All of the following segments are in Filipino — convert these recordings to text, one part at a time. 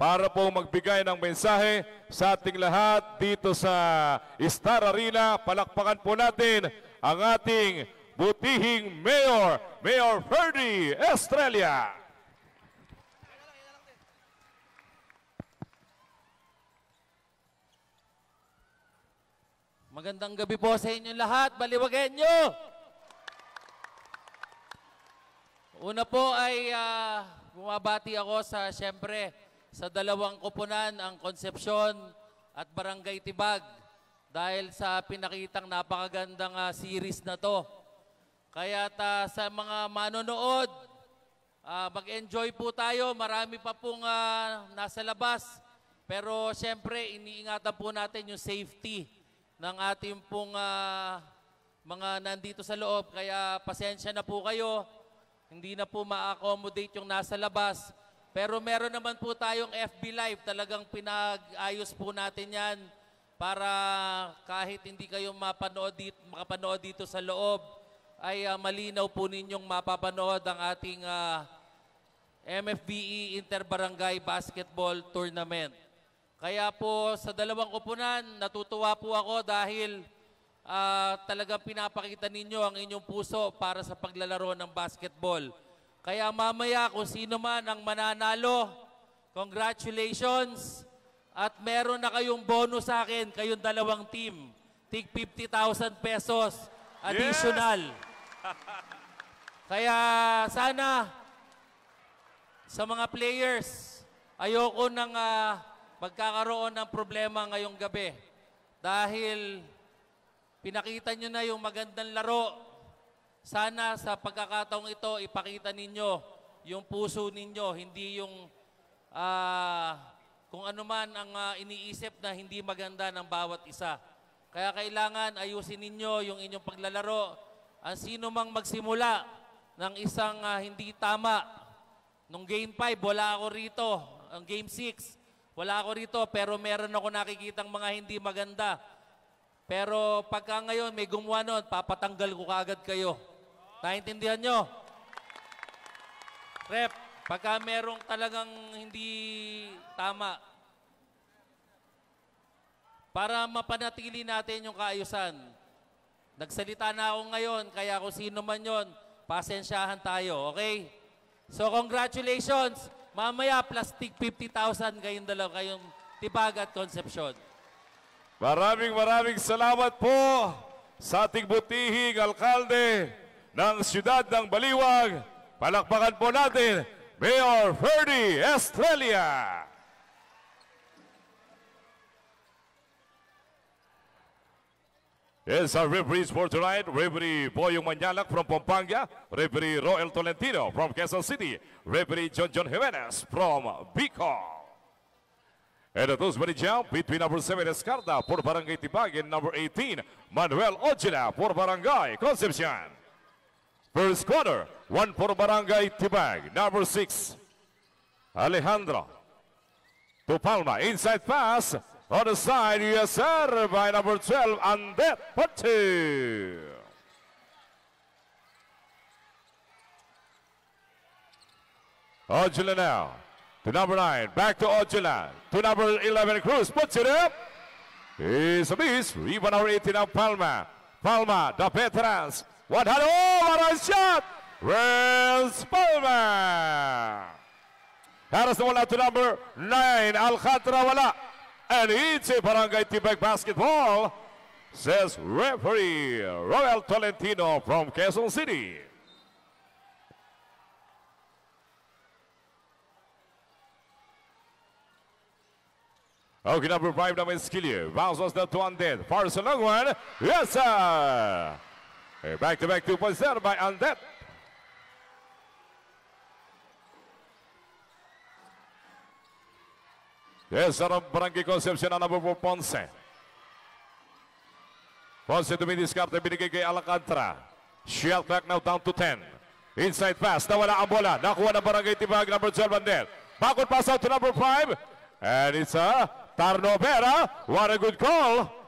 para po magbigay ng mensahe sa ating lahat dito sa Star Arena. Palakpakan po natin ang ating butihing Mayor, Mayor Ferdy Estrella. Magandang gabi po sa inyong lahat. Baliwagin nyo! Una po ay ah, bumabati ako sa, siyempre, sa dalawang kupunan, ang Concepcion at Barangay Tibag. Dahil sa pinakitang napakagandang ah, series na to. Kaya sa mga manonood, ah, mag-enjoy po tayo. Marami pa pong ah, nasa labas. Pero siyempre, iniingatan po natin yung safety ng ating pong ah, mga nandito sa loob. Kaya pasensya na po kayo. Hindi na po ma-accommodate yung nasa labas. Pero meron naman po tayong FB Live. Talagang pinag-ayos po natin yan para kahit hindi kayo mapanood dito, makapanood dito sa loob, ay ah, malinaw po ninyong mapapanood ang ating ah, MFBE Interbarangay Basketball Tournament. Kaya po sa dalawang kupunan, natutuwa po ako dahil ah, talagang pinapakita ninyo ang inyong puso para sa paglalaro ng basketball. Kaya mamaya kung sino man ang mananalo, congratulations! At meron na kayong bonus sa akin, kayong dalawang team. Tig 50,000 pesos additional. Kaya sana sa mga players, ayoko nang ah, magkakaroon ng problema ngayong gabi. Dahil pinakita nyo na yung magandang laro. Sana sa pagkakataong ito, ipakita ninyo yung puso ninyo, hindi yung ah, kung ano man ang ah, iniisip na hindi maganda ng bawat isa. Kaya kailangan ayusin ninyo yung inyong paglalaro. Ang sino mang magsimula ng isang ah, hindi tama, Nung game 5, wala ako rito. Ang game 6, wala ako rito. Pero meron ako nakikitang mga hindi maganda. Pero pagka ngayon may gumawa nun, papatanggal ko kaagad kayo. Naintindihan nyo? Rep, pagka merong talagang hindi tama, para mapanatili natin yung kaayusan. Nagsalita na ako ngayon, kaya kung sino man yon, pasensyahan tayo, okay? So congratulations. Mamaya plastic 50,000 kayong dalawa, kayong Tibag at Concepcion. Maraming maraming salamat po sa ating butihing alkalde ng siyudad ng Baliwag. Palakpakan po natin, Mayor Ferdy Estrella. Yes, our referees for tonight, referee Boyong Manyalak from Pampanga, referee Roel Tolentino from Quezon City, referee John John Jimenez from Bicol. And those money jump between number 7 Escarda for Barangay Tibag number 18 Manuel Ojila for Barangay Concepcion. First quarter, one for Barangay Tibag, number 6 Alejandro to Palma, inside pass on the side, yes sir, by number 12 Andet Patu. Ojila now to number 9, back to Ojila, to number 11 Cruz, puts it up. It's a miss, rebound number 18 of Palma. Palma, the veterans, one hand, oh, what a shot! Renz Palma! Harris na wala to number 9, Alcantara wala. And it's a Barangay Tibag basketball, says referee Royal Tolentino from Quezon City. Okay, number 5 naman Skilio. Bounces na to Undead. Far sa long one. Yes, sir! Back-to-back 2.0 by Undead. Yes, sarap Barangay Concepcion ang 4 Ponce. Ponce dumidiskarte, binigay kay Alcantara. Shot clock now down to 10. Inside pass, nawala ang bola. Nakuha ng Barangay Tibag, number 12 Bandel. Backward pass out to number 5. And it's a Tarnovera. What a good call.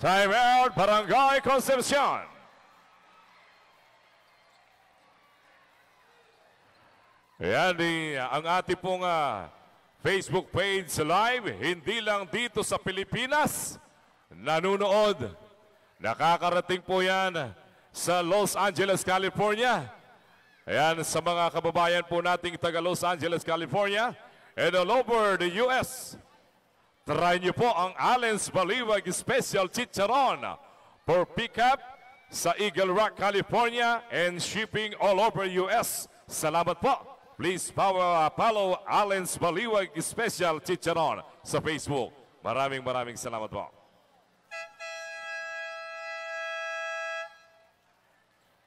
Time out, Barangay Concepcion. Ayan, eh, ang ating pong ah, Facebook page live, hindi lang dito sa Pilipinas, nanunood. Nakakarating po yan sa Los Angeles, California. Ayan, sa mga kababayan po nating taga Los Angeles, California, and all over the U.S. Try niyo po ang Allen's Baliwag Special Chicharon for pickup sa Eagle Rock, California and shipping all over U.S. Salamat po. Please follow, follow Allen's Baliwag Special Chicharon sa Facebook. Maraming maraming salamat po.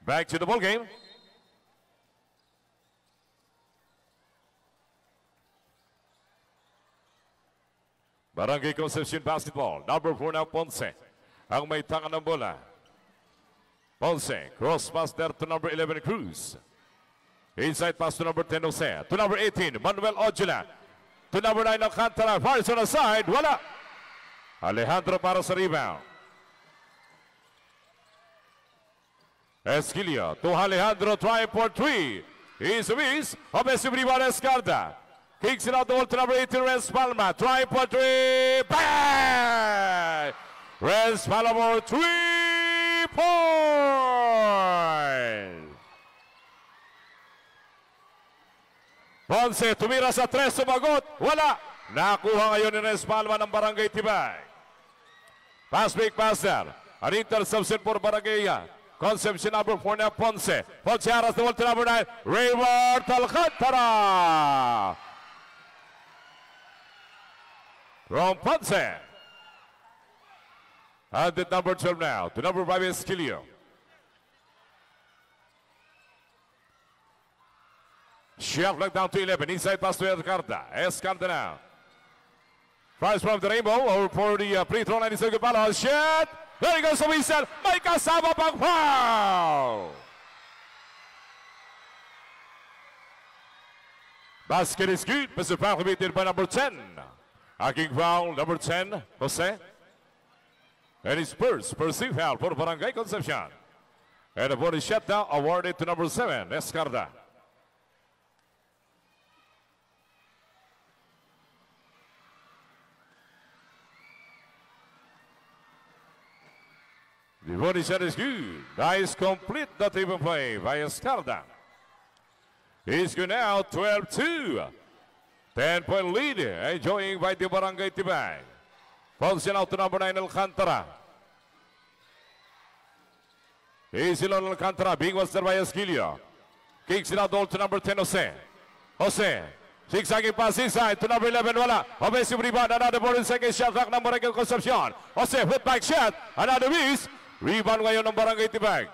Back to the ball game. Barangay Concepcion Basketball. Number 4 na Ponce. Ang may tangan ng bola. Ponce. Cross pass there to number 11 Cruz. Inside pass to number 10 Jose. To number 18 Manuel Ojula. To number 9 Alcantara. Fires on the side. Wala. Alejandro para sa rebound. Esquilio to Alejandro trying for three. He's a miss. Offensive rebound Escarda. It out the wall to number 18 Renz Palma. Trying for three. Bang! Renz Palma three point. Ponce tumira sa tres, sumagot. Wala. Nakuha ngayon ni Renz Palma ng Barangay Tibay. Pass break passer. An interception for Barangay Conception number 4 na Ponce. Ponce aras the ball to number 9. Raymond Alcantara. From Ponce. And the number 12 now The number 5 is Esquilio. Chef look down to 11. Inside pass to Escarda. Escarda now. Tries from the rainbow over for the uh, free throw line. Isang Gabala. Shot! There he goes sa whistle. May kasama pang foul! Basket is good. Mr. Committed by number 10. Aking foul, number 10, Jose. And his first perceived foul for Barangay Concepcion. And the body shutdown awarded to number 7, Escarda. The body shot is good. Nice complete not even play by Escarda. He's good now, 12-2. 10-point lead, enjoying by the Barangay Tibay. Falls out to number 9, Alcantara. Easy on Alcantara, being there by Esquilio. Kicks it out to number 10, Jose. Jose. Zigzagging pass inside to number 11, wala. Offensive rebound, another ball in second shot, clock number Barangay Concepcion. Jose, flip back shot, another miss. Rebound ngayon ng Barangay Tibag.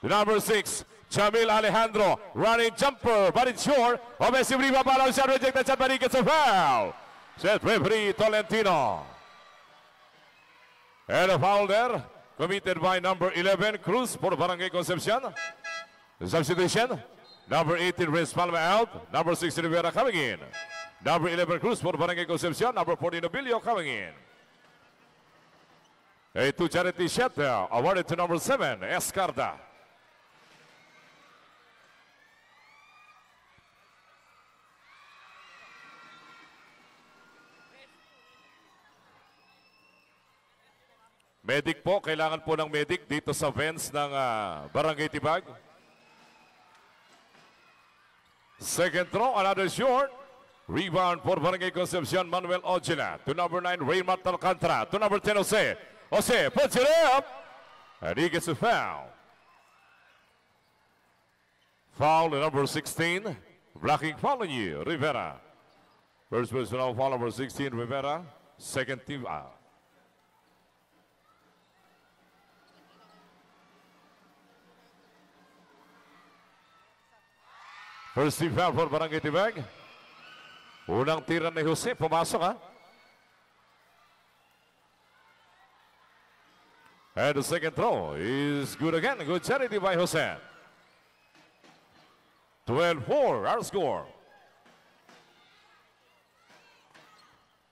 To number 6, Jamil Alejandro, running jumper, but it's short. Offensive rebound, ball shot, rejected shot, but he gets a foul. Set referee Tolentino. And a foul there, committed by number 11, Cruz for Barangay Concepcion. Substitution, number 18, Reyes Palma out. Number 16, Rivera coming in. Number 11, Cruz for Barangay Concepcion. Number 14, Nobilio coming in. A two charity shot there, awarded to number 7, Escarda. Medic po, kailangan po ng medic dito sa fence ng ah, Barangay Tibag. Second throw, another short. Rebound for Barangay Concepcion, Manuel Ojila. To number 9, Raymart Alcantara. To number 10, Jose. Jose puts it up. And he gets a foul. Foul number 16. Blocking following you, Rivera. First personal foul number 16, Rivera. Second team out. First foul for Barangay Tibag. Unang tira ni Jose, pumasok ha. And the second throw is good again. Good charity by Jose. 12-4, our score.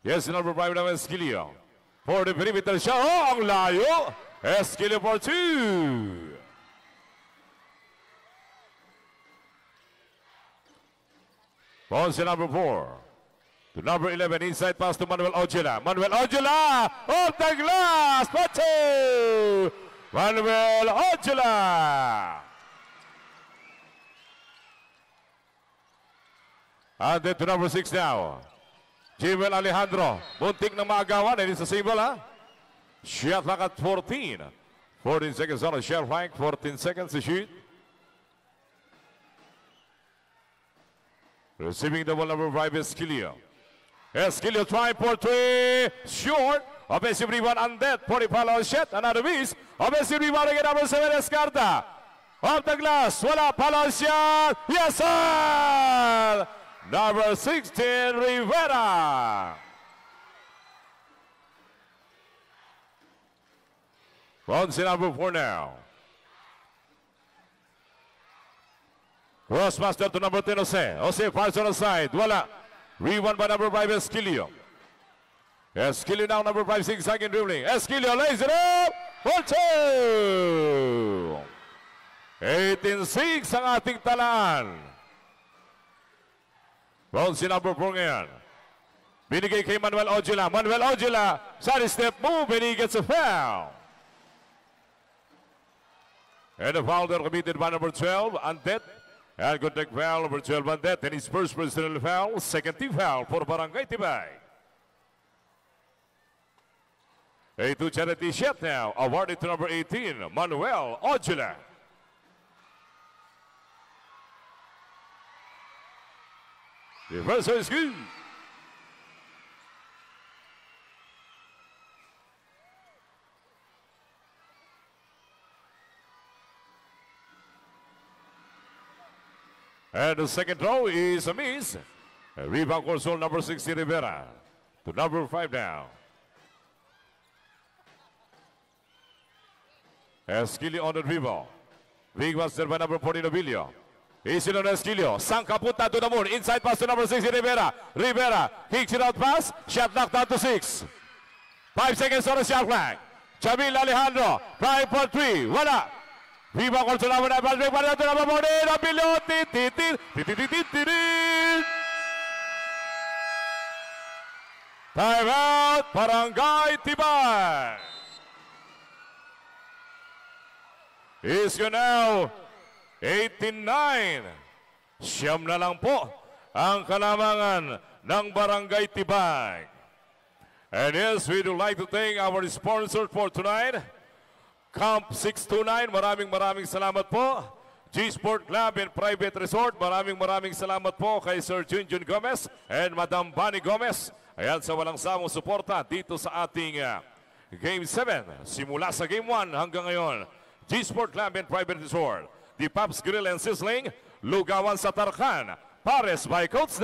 Yes, number 5 naman Esquilio. For the perimeter shot. Oh, ang layo. Esquilio for two. On si number 4. To number 11, inside pass to Manuel Ojula. Manuel Ojula! Off the glass! Two! Manuel Ojula! And then to number 6 now. Jimel Alejandro. Buntik na maagawan. And it's a single, ha? Shot clock at 14. 14 seconds on the shot flank. 14 seconds to shoot. Receiving the ball number 5 is Esquilio. Esquilio trying for three. Short. Offensive rebound on that. Poripalo shot. Another miss. Offensive rebound again number 7 Escarta. Off the glass. Wala. Palo shot. Yes, sir! Number 16 Rivera. To number 4 now. Crossmaster to number 10, Jose. Jose fires on the side. Wala. Rebound by number 5, Esquilio. Esquilio now, number 5, 6 second dribbling. Esquilio lays it up. For two. 18-6 ang ating talaan. Well, si number 4 ngayon. Binigay kay Manuel Ojula. Manuel Ojula, side step move and he gets a foul. And a foul there committed by number 12, Andet. And take foul, number 12, Andet. And his first personal foul, second team foul for Barangay Tibay. A two charity shot now, awarded to number 18, Manuel Ojula. The first is good. And the second throw is a miss. Rebound goal number 60 Rivera to number 5 now. Esquilio on the dribble. Big master by number 40 Novilio. Isin on Esquilio. Sangka punta to the moon. Inside pass to number 60 Rivera. Rivera kicks it out pass. Shot knocked down to 6. 5 seconds on the shot flag. Jamil Alejandro. Trying for 3. Wala. Viva su number 9. Patrick para to number 40. Novilio. Tititir. Tititititir. Time out. Barangay Tibay. is you now 89. Siyam na lang po ang kalamangan ng Barangay Tibay. And yes, we would like to thank our sponsor for tonight, Camp 629. Maraming maraming salamat po. G-Sport Club and Private Resort. Maraming maraming salamat po kay Sir Junjun Gomez and Madam Bunny Gomez. Ayan sa walang samong suporta dito sa ating uh, Game 7. Simula sa Game 1 hanggang ngayon. G-Sport Club and Private Resort. The Pops Grill and Sizzling. Lugawan sa Tarkan. Pares by Coach.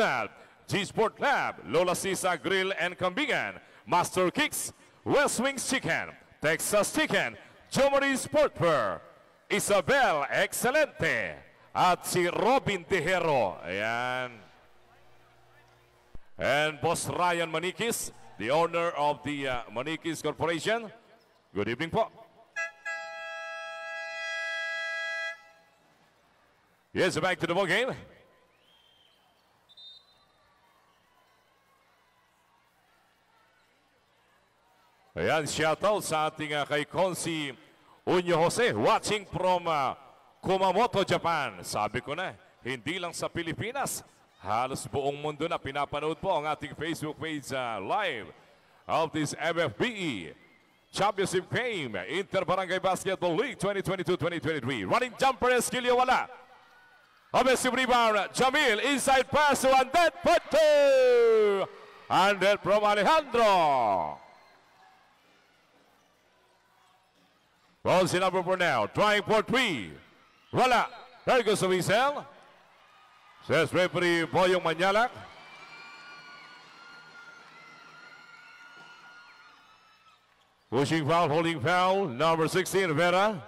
G-Sport Club. Lola Sisa Grill and Kambingan. Master Kicks. West Wings Chicken. Texas Chicken. Jomari Sport Fair. Isabel Excelente. At si Robin Tejero. Ayan. And Boss Ryan Manikis, the owner of the uh, Manikis Corporation. Good evening po. Yes, back to the ball game. Ayan, shoutout sa ating uh, kay Konsi Unyo Jose, watching from uh, Kumamoto, Japan. Sabi ko na, hindi lang sa Pilipinas, halos buong mundo na pinapanood po ang ating Facebook page uh, live of this MFBE Championship Game Inter Barangay Basketball League 2022-2023. Running jumper, Esquilio wala. Offensive rebound, Jamil, inside pass to Andet, put two! Andet from Alejandro. Rolls in number four now, trying for three. Wala. There goes the whistle. Says referee Boyong Manyalak. Pushing foul, holding foul, number 16, Vera.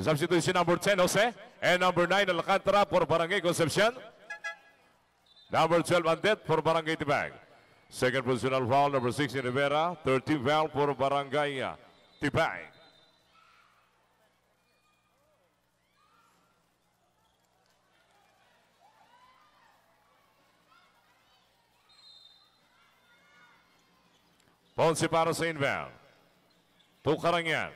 Substitution number 10, Jose. And number 9, Alcantara for Barangay Concepcion. Number 12, Andet for Barangay Tibag. Second positional foul, number 16, Rivera. 13 foul for Barangay uh, Tibag. Ponce para sa inbound. To Karangyan.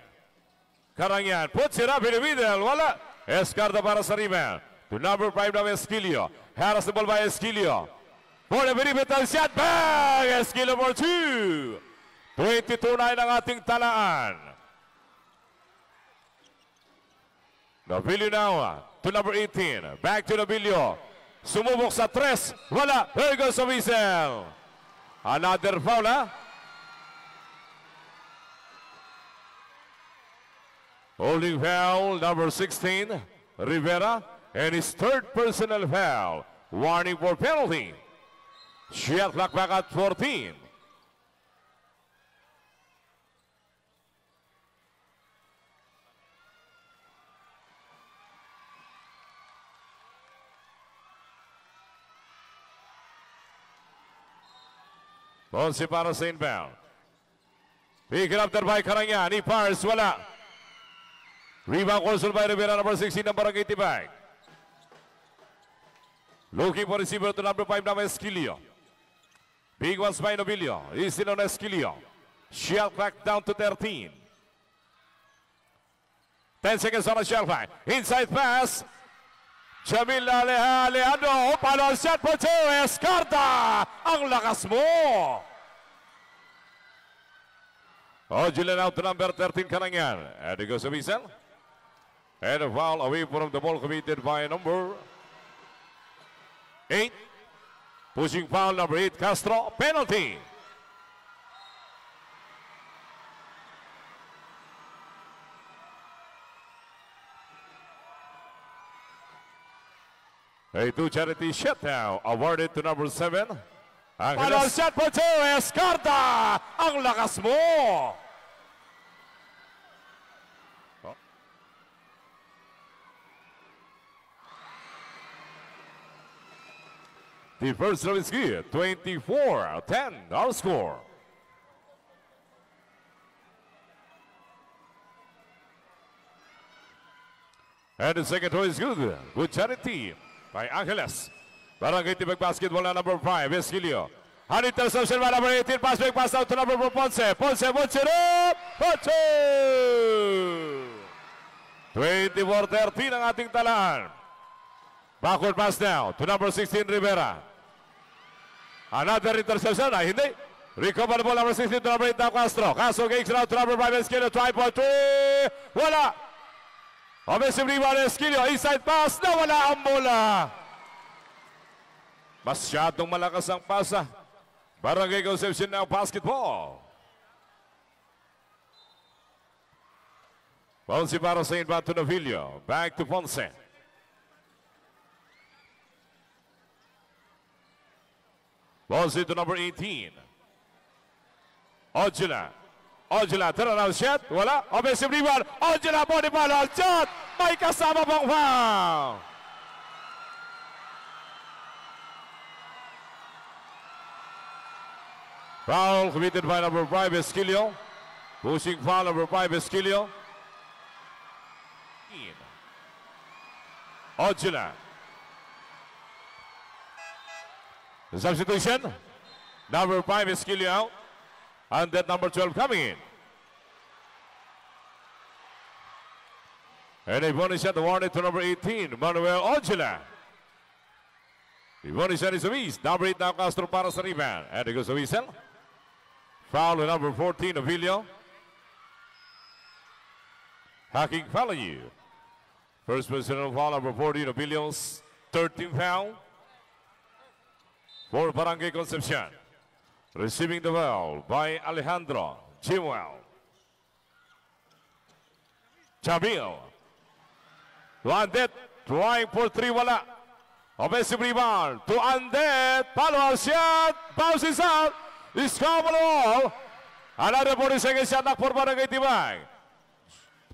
Karangyan puts it up in the middle. Wala. Escarda para sa rebound. To number 5 na Esquilio. Harris the ball by Esquilio. For the perimeter shot. Bang! Esquilio for 2. 22 na ang ating talaan. Novilio now to number 18. Back to Novilio. Sumubok sa tres. Wala. There goes the whistle. Another foul, ha? Holding foul, number 16, Rivera, and his third personal foul. Warning for penalty. Shot clock back at 14. Ponce para sa inbound. Pick it up there by Karangyan. Ni Pars, wala. Rebound control by Rivera, number 16 ng Barangay Tibag. Looking for receiver to number 5 naman Esquilio. Big ones by Novilio. Easy on Esquilio. Shell clock down to 13. 10 seconds on the shell clock. Inside pass. Jamil Aleja Alejandro. Palo ang shot for two. Escarta. Ang lakas mo. Ojulan out to number 13 Kanangyan. And it goes to Wiesel. And a foul away from the ball committed by number 8. Pushing foul number 8 Castro. Penalty. A two charity shutdown awarded to number 7. Ang shot for two. Escarta. Ang lakas mo. The first service here, 24-10, our score. And the second throw is good. Good charity by Angeles. Barangay Tibag basketball number 5, Esquilio. An interception by number 18, pass back, pass out to number 4, Ponce. Ponce, Ponce, up! Ponce! 24-13 ang ating talaan. Backward pass now to number 16, Rivera. Another interception. Ay, hindi. Recover ball number 16 to number 8 na Castro. Castro kicks it out to number 5, Esquilio. Try for three. Wala. Offensive rebound, Esquilio. Inside pass. Nawala ang bola. Masyadong malakas ang pasa. Barangay Conception now basketball. Ponce para sa inbound to Novillo. Back to Ponce. Ponce to number 18. Ojula. Ojula, turnaround shot. Wala. Offensive rebound. Ojula, body ball, shot. May kasama pang foul. Foul committed by number 5, Esquilio. Pushing foul number 5, Esquilio. Ojula. Substitution. Number 5 is Skilly out. And then number 12 coming in. And a bonus shot awarded to number 18, Manuel Ojula. The bonus shot is a miss. Number 8 now Castro para sa rebound. And it goes to whistle. Foul with number 14, Avilio. Hacking you First personal foul, number 14, Avilio's 13th foul for Barangay Concepcion. Receiving the ball by Alejandro Jimwell. Jamil. To Andet. Trying for three. Wala. Offensive rebound. To Andet. Follow shot. Bounces out. Discover all. Another 40 second shot for Barangay Tibay.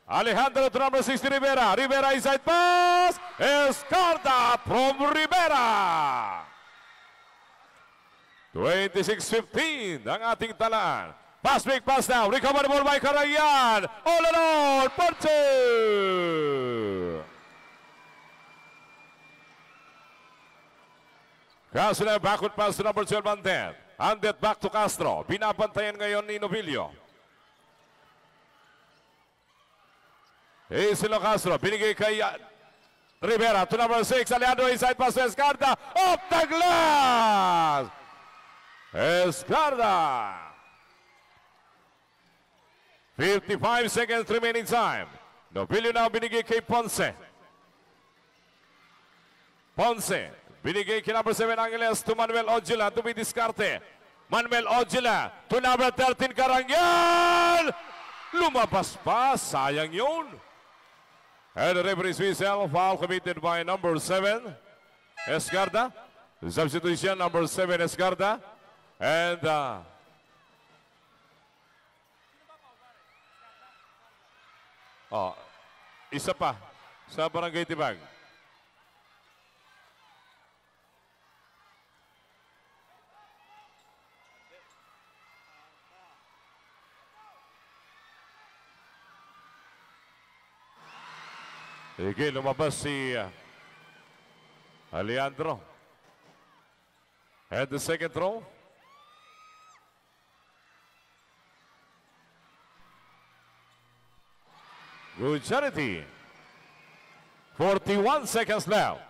Alejandro to number 60 Rivera. Rivera inside pass. Escarda from Rivera. 26-15 ang ating talaan. Pass big pass now. Recover the ball by Carayan. All alone. Ponce. Kaso na backward pass to number 12 and 10. Andet back to Castro. Binabantayan ngayon ni Novilio. Isilo Castro, binigay kay uh, Rivera to number 6. Aliado inside pass to Escarda. Off the glass! Escarda! 55 seconds remaining time. Now binigay Ponce. Ponce, binigay number 7 Angeles to Manuel Ojila to be discarte. Manuel Ojila to number 13 Karangyal! Lumabas pa, sayang yun. And the referee's whistle, foul committed by number 7, Escarda. Substitution number 7, Escarda. And uh, oh, isa pa sa Barangay Tibag. Sige, lumabas si uh, Alejandro. And the second throw. Charity. 41 seconds left.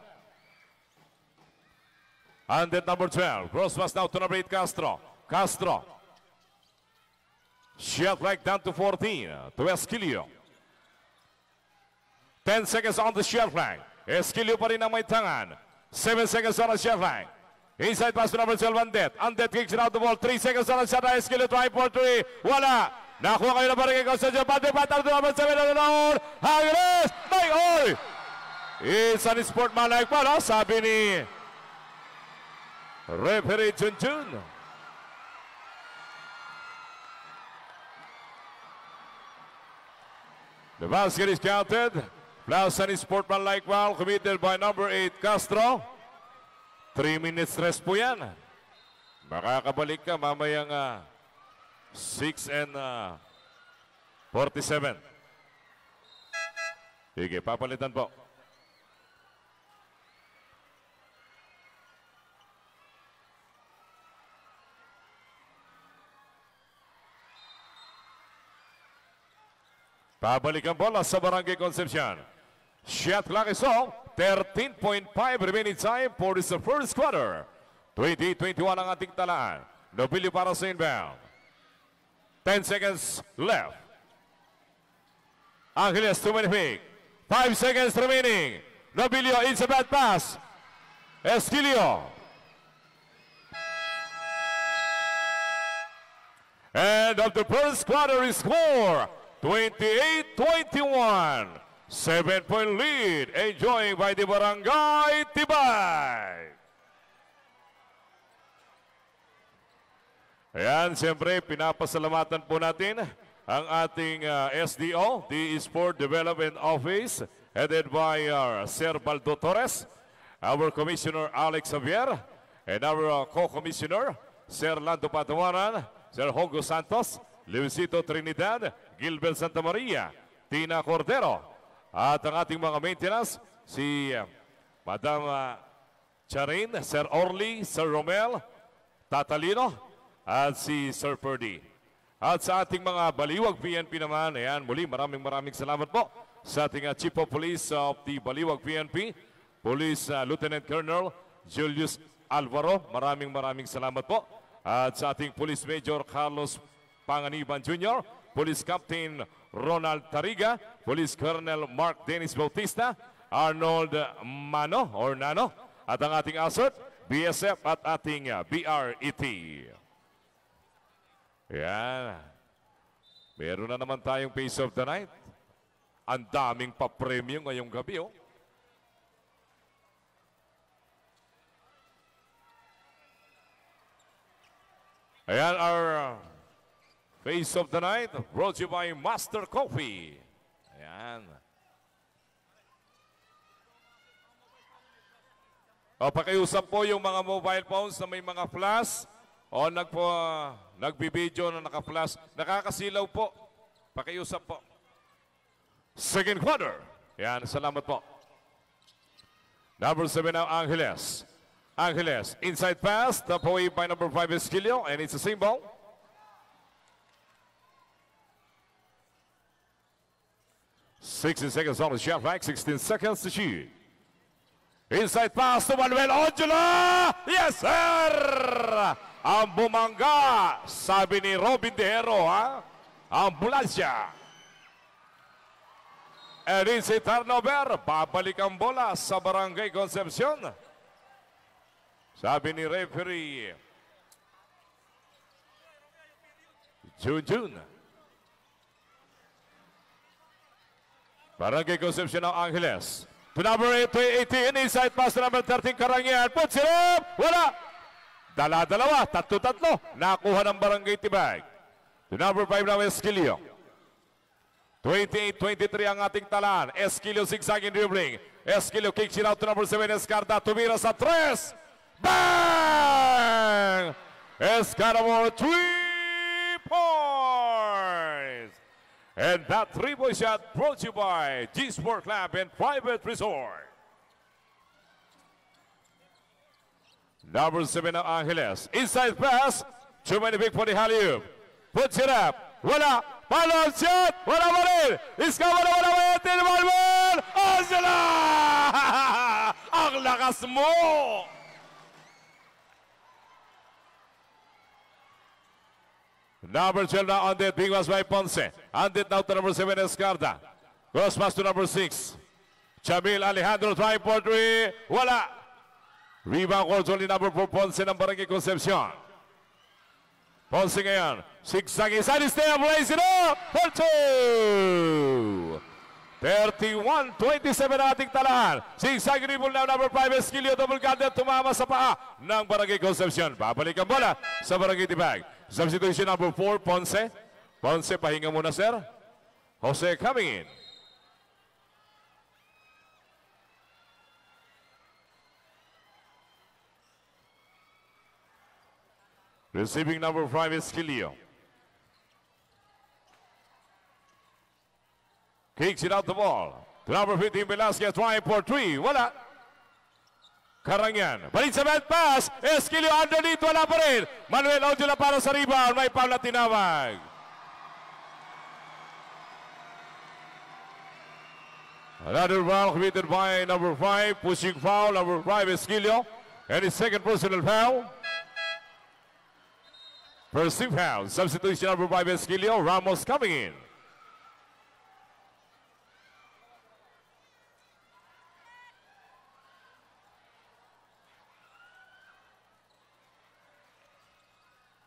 And then number 12. Cross pass now to number 8, Castro. Castro. Shot flag down to 14. To Esquilio. 10 seconds on the shot flag. Esquilio pa rin ang may tangan. 7 seconds on the shot flag. Inside pass to number 12, Andet. Andet kicks it out the ball. 3 seconds on the shot. Esquilio try for 3. Wala. Na ko sa Japante. Batal to number 7 on the road. Agres! May oy! It's an sportmanlike pala, sabi ni referee Junjun. The basket is counted. Plus an sportmanlike foul committed by number 8 Castro. 3 minutes rest po yan. Makakabalik ka mamayang uh, 6 and uh, 47. Sige, papalitan po. Pabalik ang bola sa Barangay Concepcion. Shot clock is off. 13.5 remaining time for this first quarter. 20-21 ang ating talaan. Nobilio para sa inbound. 10 seconds left. Angeles to Manipig. 5 seconds remaining. Nobilio it's a bad pass. Esquilio. And of the first quarter is score 28-21. Seven-point lead enjoying by the Barangay Tibay. Ayan, siyempre, pinapasalamatan po natin ang ating uh, SDO, the Sport Development Office, headed by uh, Sir Baldo Torres, our Commissioner Alex Javier, and our uh, Co-Commissioner, Sir Lando Patawaran, Sir Hongo Santos, Luisito Trinidad, Gilbert Santa Maria, Tina Cordero, at ang ating mga maintenance, si uh, Madam uh, Charin, Sir Orly, Sir Romel, Tatalino, at si Sir Purdy. At sa ating mga Baliwag PNP naman, ayan, muli maraming maraming salamat po sa ating uh, Chief of Police of the Baliwag PNP, Police uh, Lieutenant Colonel Julius Alvaro, maraming maraming salamat po. At sa ating Police Major Carlos Panganiban Jr., Police Captain Ronald Tariga, Police Colonel Mark Dennis Bautista, Arnold Mano or Nano, at ang ating assert, BSF at ating BRET. Yan. Meron na naman tayong Face of the Night. Ang daming pa-premium ngayong gabi, oh. Ayan, our uh, Face of the Night brought to you by Master Coffee. Ayan. O, pakiusap po yung mga mobile phones na may mga flash o nagpo, nagbibideo na naka-flash. Nakakasilaw po. Pakiusap po. Second quarter. Yan, salamat po. Number 7 now, Angeles. Angeles. Inside pass, top away by number 5 Esquilio, and it's a ball. Sixteen seconds on the shot clock, 16 seconds to shoot. Inside pass to Manuel Angela! Yes, sir! Ang bumangga, sabi ni Robin Dejero, ha? Ambulansya. And a turnover. Babalik ang bola sa Barangay Concepcion. Sabi ni referee, Jun Jun. Barangay Concepcion ng Angeles. To number 18, inside pass number 13, Karangian. Puts it up! Wala! Dala-dalawa, tatlo-tatlo. Nakuha ng Barangay Tibag. To number 5 na Esquilio. 28-23 ang ating talaan. Esquilio zigzagging dribbling. Esquilio kicks it out to number 7, Escarda. Tumira sa 3. Bang! Escarda more 3 And that three-point shot brought to you by G-Sport Club and Private Resort. Number 7 ng Angeles. Inside pass. Too many big for the Haliub. Puts it up. Wala. Follow shot. Wala rin. Iska wala wala. Tinibal Angela! Ang lakas mo! Number 12 now on that. Big was by Ponce. It now to number 7 Escarda. Cross pass to number 6. Chamil Alejandro trying for three. Wala. Rebound calls only number 4 Ponce ng Barangay Concepcion. Ponce ngayon. Sigsag inside his step. Raise it up for two. 31-27 ang ating talaan. Sigsag dribble now number 5 Esquilio. Double guarded. Tumama sa paa ng Barangay Concepcion. Babalik ang bola sa Barangay Tibag. Substitution number 4 Ponce. Ponce pahinga muna sir. Jose coming in. Receiving number 5 is Kilio. Kicks it out the ball. To number 15 Velasquez trying for three. Wala. Karangan. Balik sa bad pass. Esquilio underneath. Wala pa rin. Manuel Ojula para sa rebound. May foul na. Another foul committed by number 5. Pushing foul. Number 5 is Esquilio. And his second personal foul. Perceived foul. Substitution number 5 is Esquilio. Ramos coming in.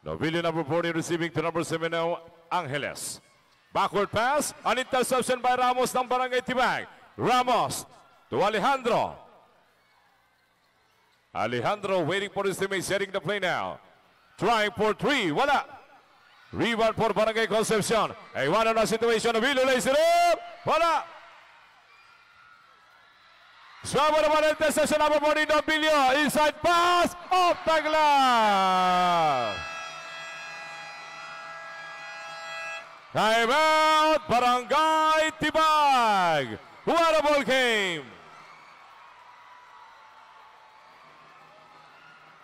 Novillo number 40 receiving to number 7 now, Angeles. Backward pass, an interception by Ramos ng Barangay Tibag. Ramos to Alejandro. Alejandro waiting for his teammate, setting the play now. Trying for three, wala. Rebound for Barangay Concepcion. A one-on-one situation, Novillo lays it up, wala. Swabo naman ang interception number 40, Novillo. Inside pass, off the glass. Timeout, Barangay Tibag. What a ball game.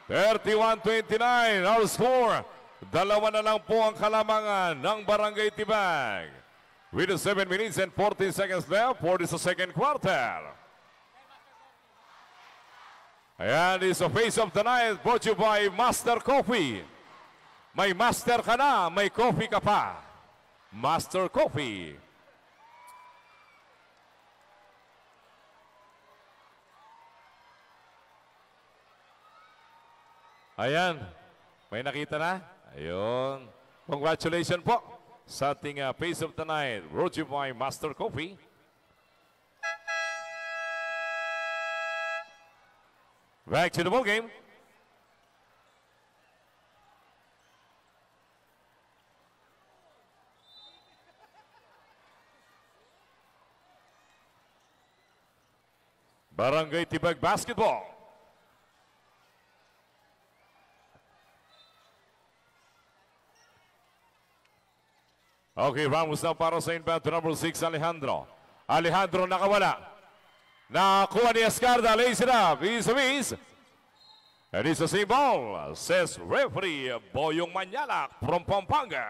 31-29, our score. Dalawa na lang po ang kalamangan ng Barangay Tibag. With the 7 minutes and 14 seconds left for this second quarter. Ayan is the face of the night brought you by Master Coffee. May master ka na, may coffee ka pa. Master Coffee. Ayan, may nakita na? Ayun. Congratulations po sa ating uh, Face of the Night. You by Master Coffee. Back to the ball game. Barangay Tibag Basketball. Okay, Ramos na para sa inbound to number 6, Alejandro. Alejandro nakawala. Nakuha ni Escarda, lays it up. He's a miss. And it's a same ball, says referee Boyong Manyalak from Pampanga.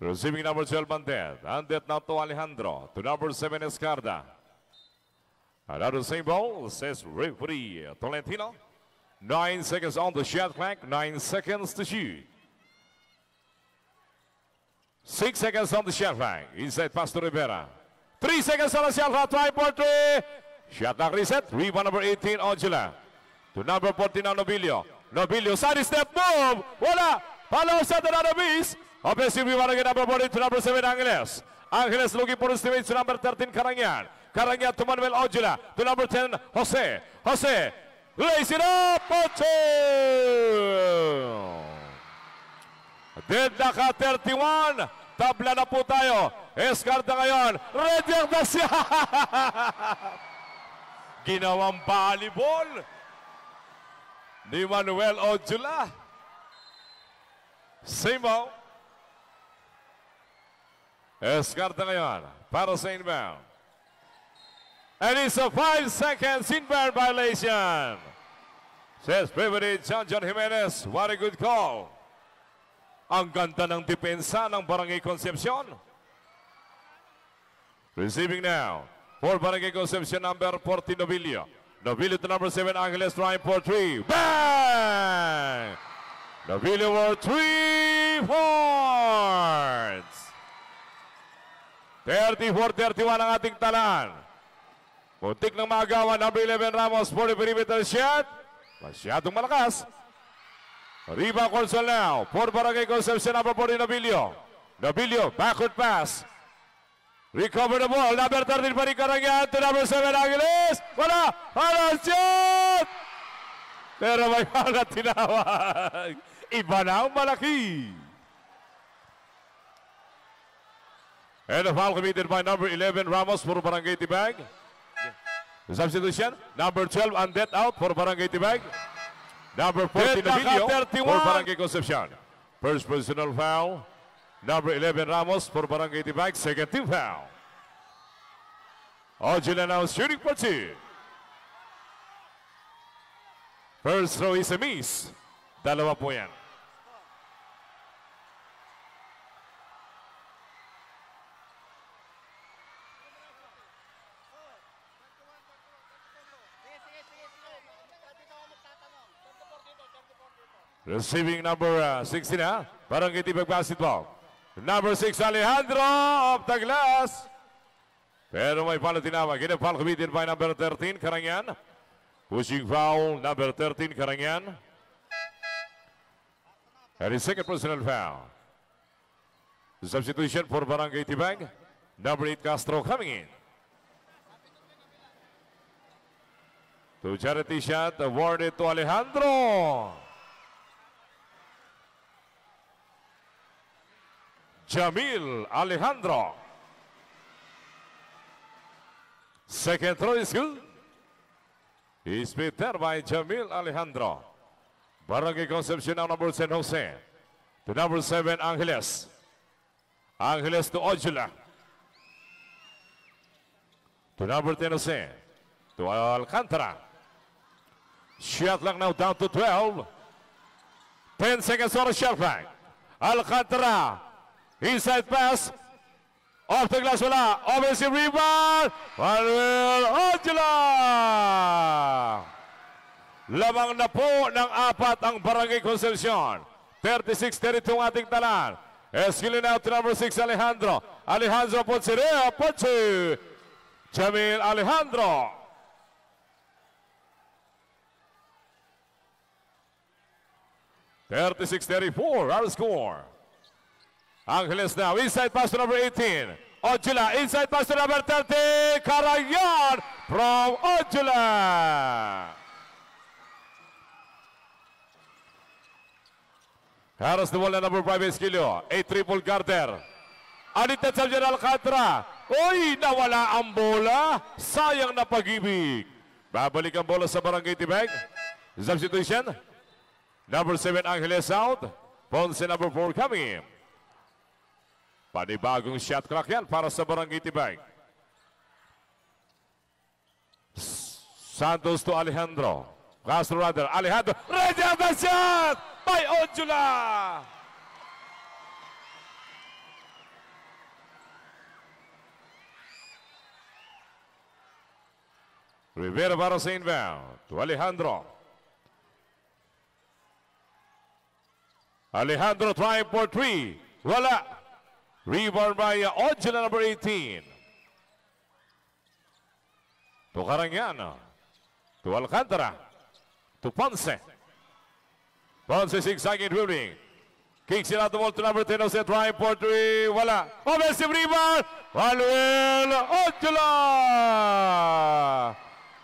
Receiving number 12, Bandet. Bandet now to Alejandro. To number 7, Escarda. Another same ball, says referee Tolentino. Nine seconds on the shot clock, nine seconds to shoot. Six seconds on the shot clock. Inside pass to Rivera. Three seconds on the shot clock. Try for three. Shot clock reset. Rebound number 18, Ojula. To number 14 now, Nobilio. Nobilio, side step move. Wala. Follow sa the other miss. Offensive rebound again, number 14 to number 7, Angeles. Angeles looking for his teammates to number 13, Karangan. Karangan to Manuel Ojula. To number 10, Jose. Jose. Lays it up. Ocho. Dead na ka 31. Tabla na po tayo. Escarta ngayon. Redyang na siya. Ginawang volleyball ni Manuel Ojula. Same ball. Escarta ngayon para sa inbound. And it's a five seconds inbound violation. Says Privilege John John Jimenez. What a good call. Ang ganda ng depensa ng Barangay Concepcion. Receiving now for Barangay Concepcion number 40 Novilio. Novilio to number 7 Angeles trying for 3. Bang! Novilio for 3 points. 34-31 ang ating talaan. Muntik ng magawa, number 11 Ramos for the perimeter shot. Masyadong malakas. Riba Consol now. For Barangay Concepcion, number 40, Nobilio. Nobilio, backward pass. Recover the ball. Number 13 pa rin Karangyan to number 7, Angeles. Wala! Wala! Shot! Pero may mga tinawag. Iba na ang malaki. And a foul committed by number 11, Ramos for Barangay Tibag. Substitution, number 12, Andet out for Barangay Tibag. Number 14, Dead Navilio naka for Barangay Concepcion. First personal foul. Number 11, Ramos for Barangay Tibag. Second team foul. Ojula now shooting for two. First throw is a miss. Dalawa po yan. Receiving number uh, 16 ha, Barangay Tibag Basketball. Number 6, Alejandro of the glass. Pero may na tinawag. In a by number 13, Karangyan. Pushing foul, number 13, Karangyan. And his second personal foul. Substitution for Barangay Tibag. Number 8, Castro coming in. To charity shot awarded to Alejandro. Jamil Alejandro. Second throw is good. Is better by Jamil Alejandro. Barangay Concepcion now number 10 Jose. To number 7 Angeles. Angeles to Ojula. To number 10 Jose. To Alcantara. Shot clock now down to 12. 10 seconds on the shot clock. Alcantara. Inside pass. Off the glass wala. Offensive rebound. Manuel Ojula. Lamang na po ng apat ang Barangay Concepcion. 36-32 ang ating talan. Eskilin out to number 6 Alejandro. Alejandro Poncerea. Ponce. Jamil Alejandro. Thirty-six, thirty-four, our score. Angeles now, inside pass to number 18. Ojula, inside pass to number 30. Karayan from Ojula. Harris the ball na number 5 Esquilio. A triple Carter. Anit na sa General Catra. Uy, nawala ang bola. Sayang na pag-ibig. Babalik ang bola sa Barangay Tibag. Substitution. Number 7 Angeles out. Ponce number 4 coming in. Panibagong shot clock yan para sa Barangay Tibag. Santos to Alejandro. Castro rather. Alejandro. Reject the shot by Ojula. Rivera para sa inbound. To Alejandro. Alejandro trying for three. Wala. Rebound by Ojula number 18. To Karangyana. To Alcantara. To Ponce. Ponce zigzagging dribbling. Kicks it out the ball to number 10. Jose trying for three. Wala. Offensive rebound. Manuel Ojula.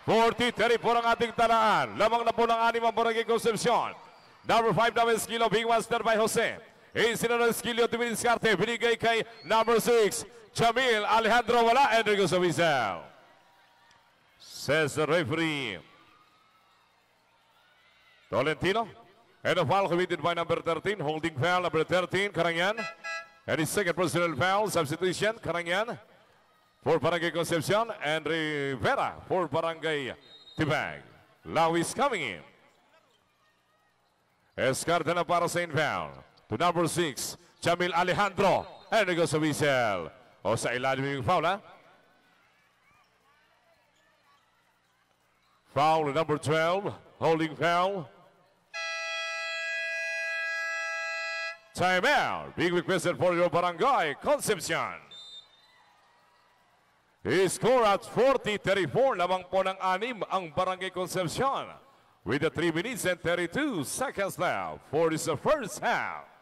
40-34 ang ating talaan. Lamang na po ng anim ang Barangay Concepcion. Number 5 namin Skilo, big master by Jose. Insinod ng Skilo, Duminiskarte, binigay kay number 6, Jamil Alejandro Wala, Enrico Savisel. Says the referee. Tolentino. And a foul committed by number 13, holding foul number 13, Karangan. And his second personal foul, substitution, Karangan. For Barangay Concepcion and Rivera for Barangay Tibag. Lawis coming in. Escarta na para sa inbound. To number 6, Jamil Alejandro. Enrico sa whistle. O oh, sa ilalim yung foul, ha? Foul number 12, holding foul. Timeout. Big requested for your Barangay Concepcion. He score at 40-34. Lamang po ng anim ang Barangay Concepcion. With the 3 minutes and 32 seconds left for this first half.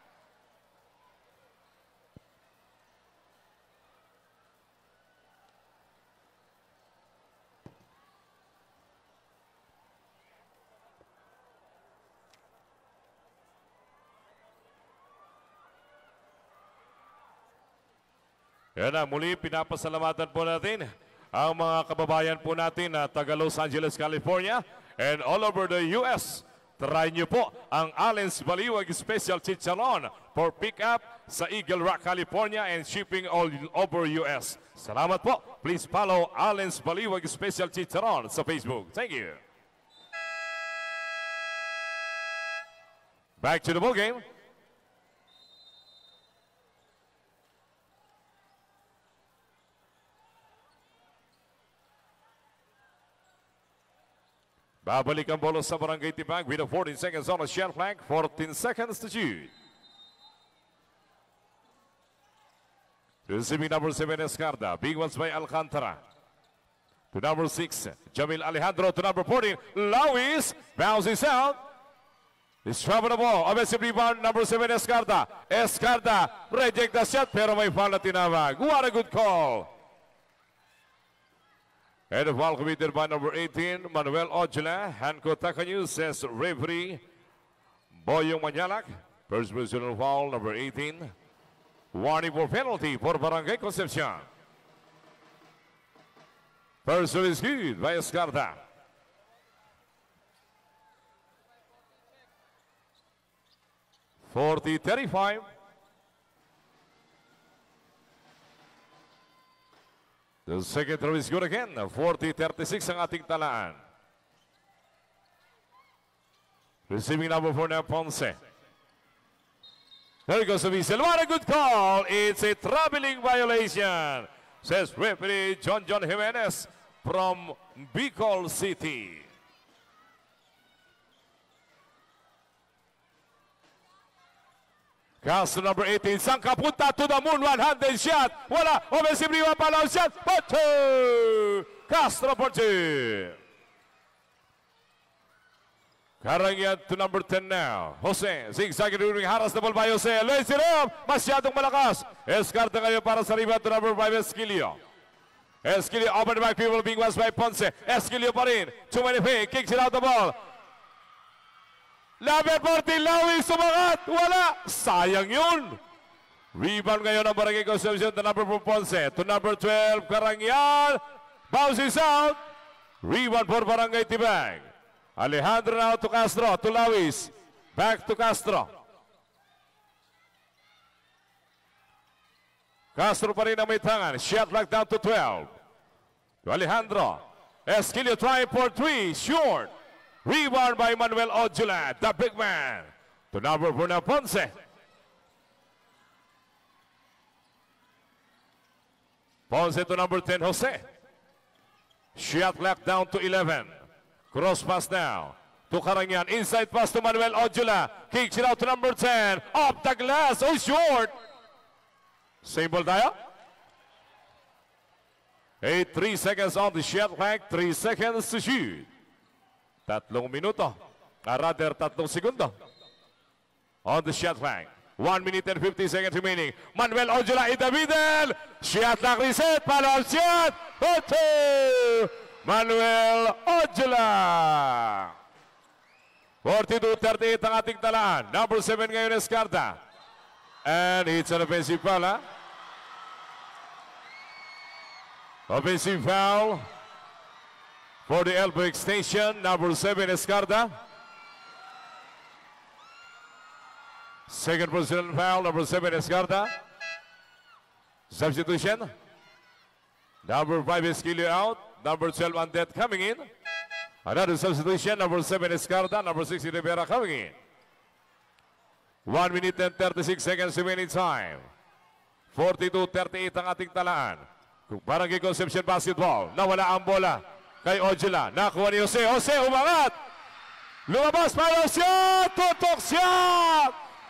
Yan na, muli pinapasalamatan po natin ang mga kababayan po natin na taga Los Angeles, California and all over the U.S. Try nyo po ang Allen's Baliwag Special Chicharon for pick-up sa Eagle Rock, California and shipping all over U.S. Salamat po. Please follow Allen's Baliwag Special Chicharon sa Facebook. Thank you. Back to the ball game. Babalik ang bola sa Barangay Tibag with a 14 seconds on the shot flag. 14 seconds to shoot. Receiving number 7 Escarda. Big ones by Alcantara. To number 6, Jamil Alejandro. To number 14, Lawis. Bounces out. He's travel the ball. Offensive rebound, number 7 Escarda. Escarda reject the shot pero may foul na tinawag. What a good call. And the foul committed by number 18, Manuel Ojala. Hanko Takanyu says referee Boyong Manyalak. First personal foul, number 18. Warning for penalty for Barangay Concepcion. First is good by Escarda. Forty thirty-five. The second throw is good again. 40-36 ang ating talaan. Receiving number 4 na Ponce. There goes the whistle. What a good call. It's a traveling violation. Says referee John John Jimenez from Bicol City. Castro number 18, sangka punta to the moon, one-handed shot. Wala, offensive rebound, palaw shot, but two. Castro for two. Karangyan to number 10 now. Jose, zigzag during haras the ball by Jose. It up. Masyadong malakas. Escarta ngayon para sa rebound to number 5, Esquilio. Esquilio open back people being was by Ponce. Esquilio pa rin. Too many pay. Kicks it out the ball. Labi Porti, Lawi, sumakat. Wala. Sayang yun. Rebound ngayon ang Barangay Concepcion to number 4 Ponce. To number 12, Karangyan. Bounces out. Rebound for Barangay Tibag. Alejandro now to Castro. To Lawis. Back to Castro. Castro pa rin ang may tangan. Shot clock down to 12. To Alejandro. Esquilio trying for three. Short. Rebound by Manuel Ojula, the big man. To number na Ponce. Ponce to number 10, Jose. Shot clock down to 11. Cross pass now. To Karangian. Inside pass to Manuel Ojula. Kicks it out to number 10. Off the glass. Oh, short. Same ball tayo. 8, 3 seconds on the shot clock. 3 seconds to shoot. Tatlong minuto. Ah, rather, tatlong segundo. On the shot clock. 1 minute and 50 seconds remaining. Manuel Ojula in the middle. Shot clock reset. Follow-up shot. Ocho. Manuel Ojula. 42-38 ang ating talaan. Number 7 ngayon Escarta. And it's an offensive foul, ha? Offensive foul for the elbow extension. Number 7 Escarta. Second personal foul, number 7 Escarta. Substitution. Number 5 Esquilio out. Number 12 Andet coming in. Another substitution, number 7 Escarta, number 6 Rivera coming in. 1 minute and 36 seconds remaining time. 42-38 ang ating talaan. Barangay Concepcion Basketball, nawala ang bola kay Ojula. Nakuha ni Jose. Jose, umangat! Lumabas para siya! Tutok siya!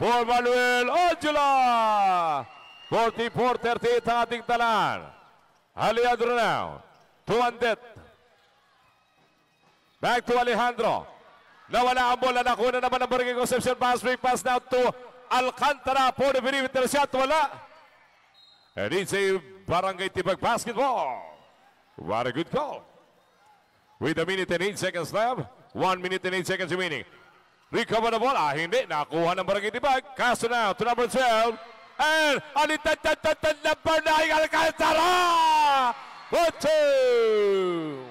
For Manuel Ojula! 44-38 ang ating talaan. Alejandro now. To Andet. Back to Alejandro. Nawala ang bola. Nakuha naman ang Barangay Concepcion pass. Break pass now to Alcantara for the perimeter shot. Wala. And it's a Barangay Tibag basketball. What a good call. With a minute and 8 seconds left. 1 minute and 8 seconds remaining. Recover the ball. Ah, hindi. Nakuha ng Barangay Tibag. Castro now to number 12. And alitatan number 9 Alcantara! One, two.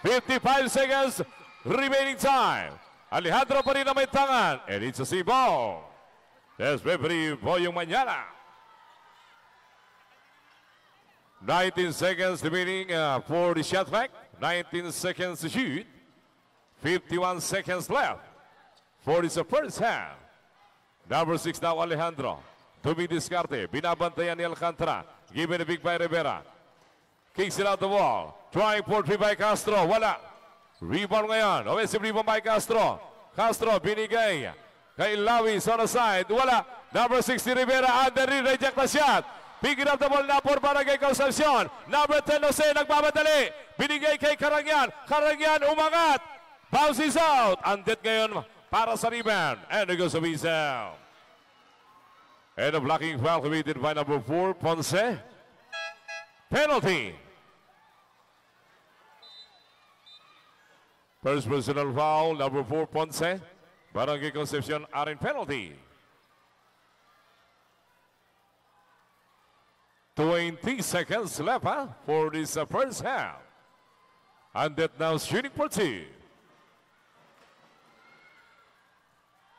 55 seconds remaining time. Alejandro pa rin na may tangan. And it's a C ball. Yes, referee Boyong Mañana. 19 seconds remaining uh, for the shot clock. 19 seconds to shoot. 51 seconds left for the first half. Number 6 now Alejandro. Tumi Discarte. Binabantayan ni Alcantara. Given a big by Rivera. Kicks it out the wall. Trying for three by Castro. Wala. Rebound ngayon. Offensive rebound by Castro. Castro binigay. Kay Lawis on the side. Wala. Number 60 Rivera. Under reject the shot. Picking up the ball na por Barangay Concepcion. Number 10 Jose nagmamadali. Binigay kay Karangyan. Karangyan umangat. Bounces out. Andet ngayon para sa rebound. And it goes to Wiesel. And a blocking foul committed by number 4 Ponce. Penalty. First personal foul, number 4 Ponce. Barangay Concepcion are in penalty. 20 seconds left huh, for this uh, first half. And that now shooting for two.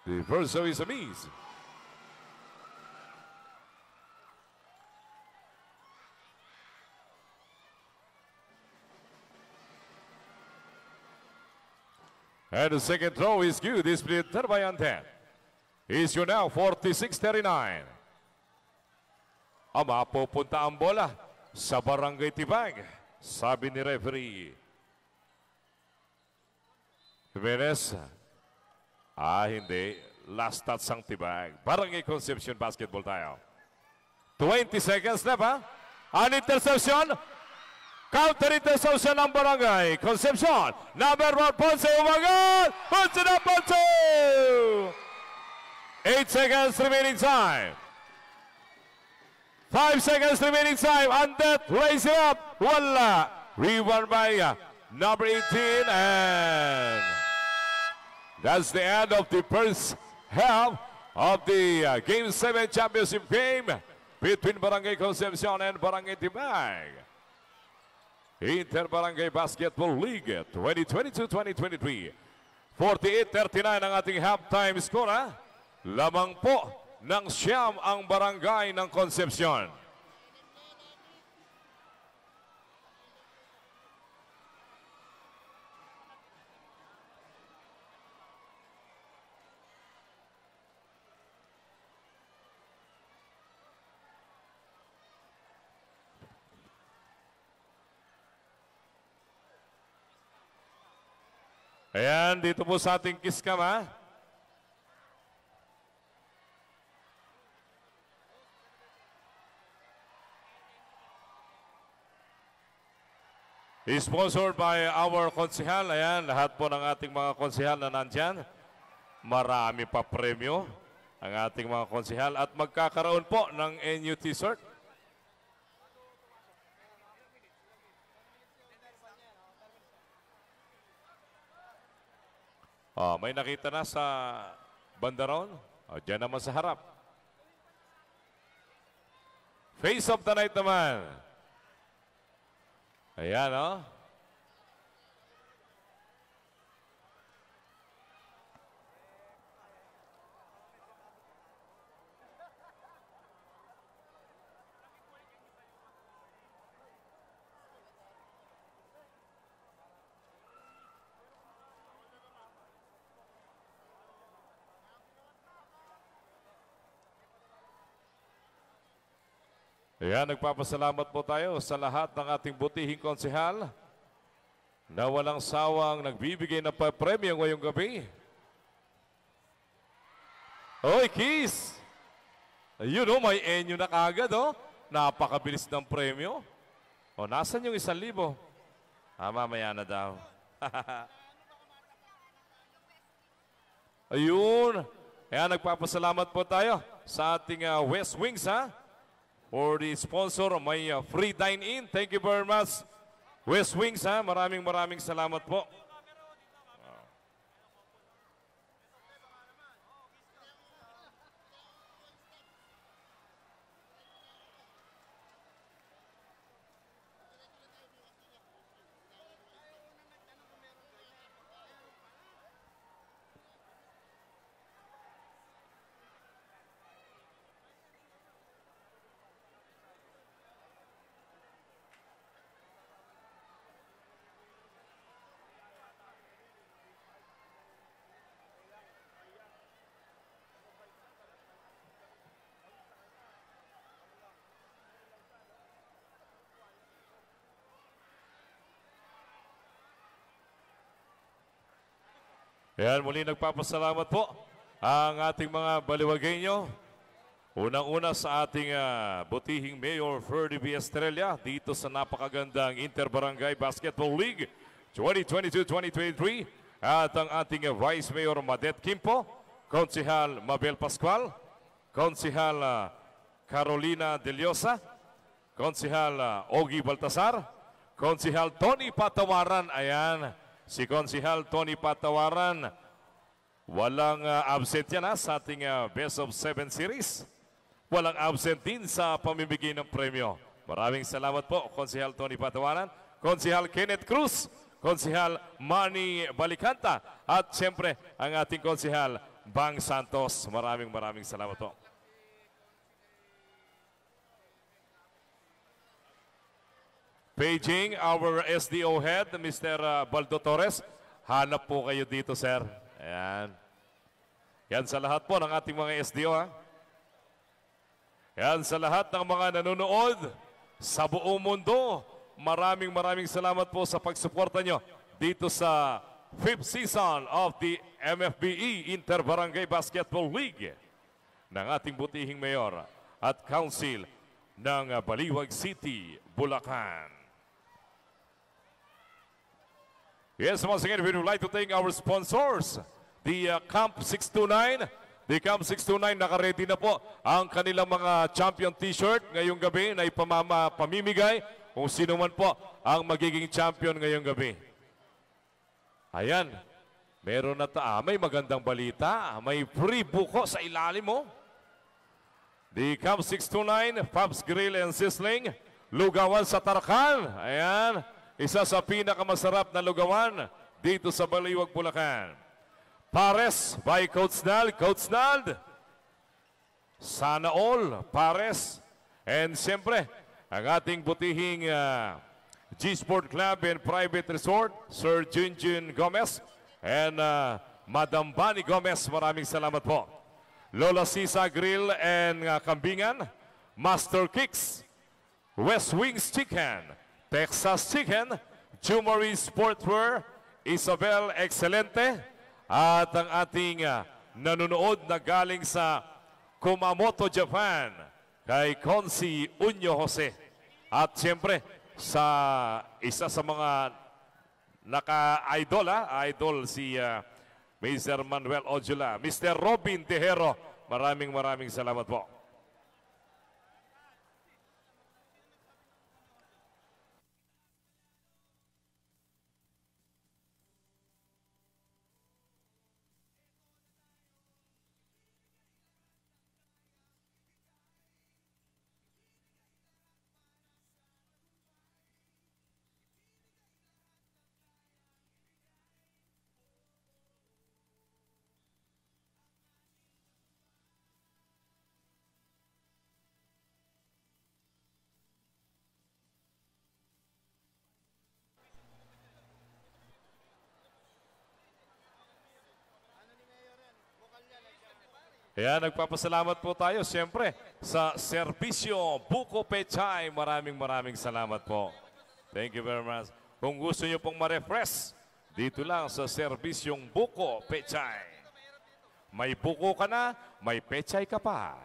The first is a miss. And the second throw is good. This split third by Anten. Issue now 46-39. Ama, pupunta ang bola sa Barangay Tibag. Sabi ni referee. Jimenez. Ah, hindi. Last touch ang Tibag. Barangay Concepcion Basketball tayo. 20 seconds left, ha? An interception. Counter interception ng Barangay Concepcion. Number one, Ponce umagat. Ponce na Ponce! 8 seconds remaining time. 5 seconds remaining time. Andet raise it up. Wala. Rebound by uh, number 18 and that's the end of the first half of the uh, Game 7 Championship game between Barangay Concepcion and Barangay Tibag. Inter Barangay Basketball League 2022-2023. 48-39 ang ating halftime score. Ha? Lamang po ng siyam ang barangay ng Concepcion. Ayan, dito po sa ating kiskam ha. Ha. Sponsored by our konsihal. Ayan, lahat po ng ating mga konsihal na nandyan. Marami pa premyo ang ating mga konsihal at magkakaroon po ng NU t-shirt. Oh, may nakita na sa bandaron. Oh, dyan naman sa harap. Face of the night naman. Ayan, oh. Ayan, nagpapasalamat po tayo sa lahat ng ating butihing konsehal na walang sawang nagbibigay ng premyo ngayong gabi. Oy, Kiss! Ayun oh, may enyo na kagad oh. Napakabilis ng premyo. O, nasan yung isang libo? Ah, mamaya na daw. Ayun. Kaya nagpapasalamat po tayo sa ating uh, West Wings ha. For the sponsor, may uh, free dine-in. Thank you very much. West Wings ha. Maraming maraming salamat po. Ayan, muli nagpapasalamat po ang ating mga baliwagay Unang-una sa ating uh, butihing Mayor Ferdy B. Estrella dito sa napakagandang Interbarangay Basketball League 2022-2023 at ang ating uh, Vice Mayor Madet Kimpo, Konsihal Mabel Pascual, Konsihal uh, Carolina Deliosa, Konsihal uh, Ogie Baltasar, Konsihal Tony Patawaran, ayan, si Konsihal Tony Patawaran. Walang uh, absent yan ha, sa ating uh, Best of Seven Series. Walang absent din sa pamimigay ng premyo. Maraming salamat po, Konsihal Tony Patawaran, Konsihal Kenneth Cruz, Konsihal Manny Balikanta, at siyempre ang ating Konsihal Bang Santos. Maraming maraming salamat po. Paging our SDO head, Mr. uh, Baldo Torres. Hanap po kayo dito, sir. Ayan. Yan sa lahat po ng ating mga SDO, ha? Yan sa lahat ng mga nanonood sa buong mundo. Maraming maraming salamat po sa pagsuporta nyo dito sa fifth season of the MFBE Interbarangay Basketball League ng ating butihing mayor at council ng Baliwag City, Bulacan. Yes, once again, we would like to thank our sponsors. The uh, Camp 629. The Camp 629, nakaredy na po ang kanilang mga champion t-shirt ngayong gabi na ipamama, kung sino man po ang magiging champion ngayong gabi. Ayan, meron na ta, ah, may magandang balita, may free buko sa ilalim mo. The Camp 629, Fabs Grill and Sizzling, Lugawan sa Tarkan. Ayan, isa sa pinakamasarap na lugawan dito sa Baliwag, Bulacan. Pares by Coach Nald. Coach Nald, sana all, Pares. And siyempre, ang ating butihing uh, G-Sport Club and Private Resort, Sir Junjun Gomez and uh, Madam Bani Gomez. Maraming salamat po. Lola Sisa Grill and uh, Kambingan, Master Kicks, West Wings Chicken, Texas Chicken, Jumari Sportswear, Isabel Excelente at ang ating ah, nanonood na galing sa Kumamoto, Japan kay Konsi Unyo Jose. At siyempre sa isa sa mga naka-idol, ah, idol si ah, Mr. Manuel Ojula, Mr. Robin Tejero. Maraming maraming salamat po. Kaya nagpapasalamat po tayo siyempre sa Serbisyo Buko Pechay. Maraming maraming salamat po. Thank you very much. Kung gusto niyo pong ma-refresh, dito lang sa Serbisyong Buko Pechay. May buko ka na, may pechay ka pa.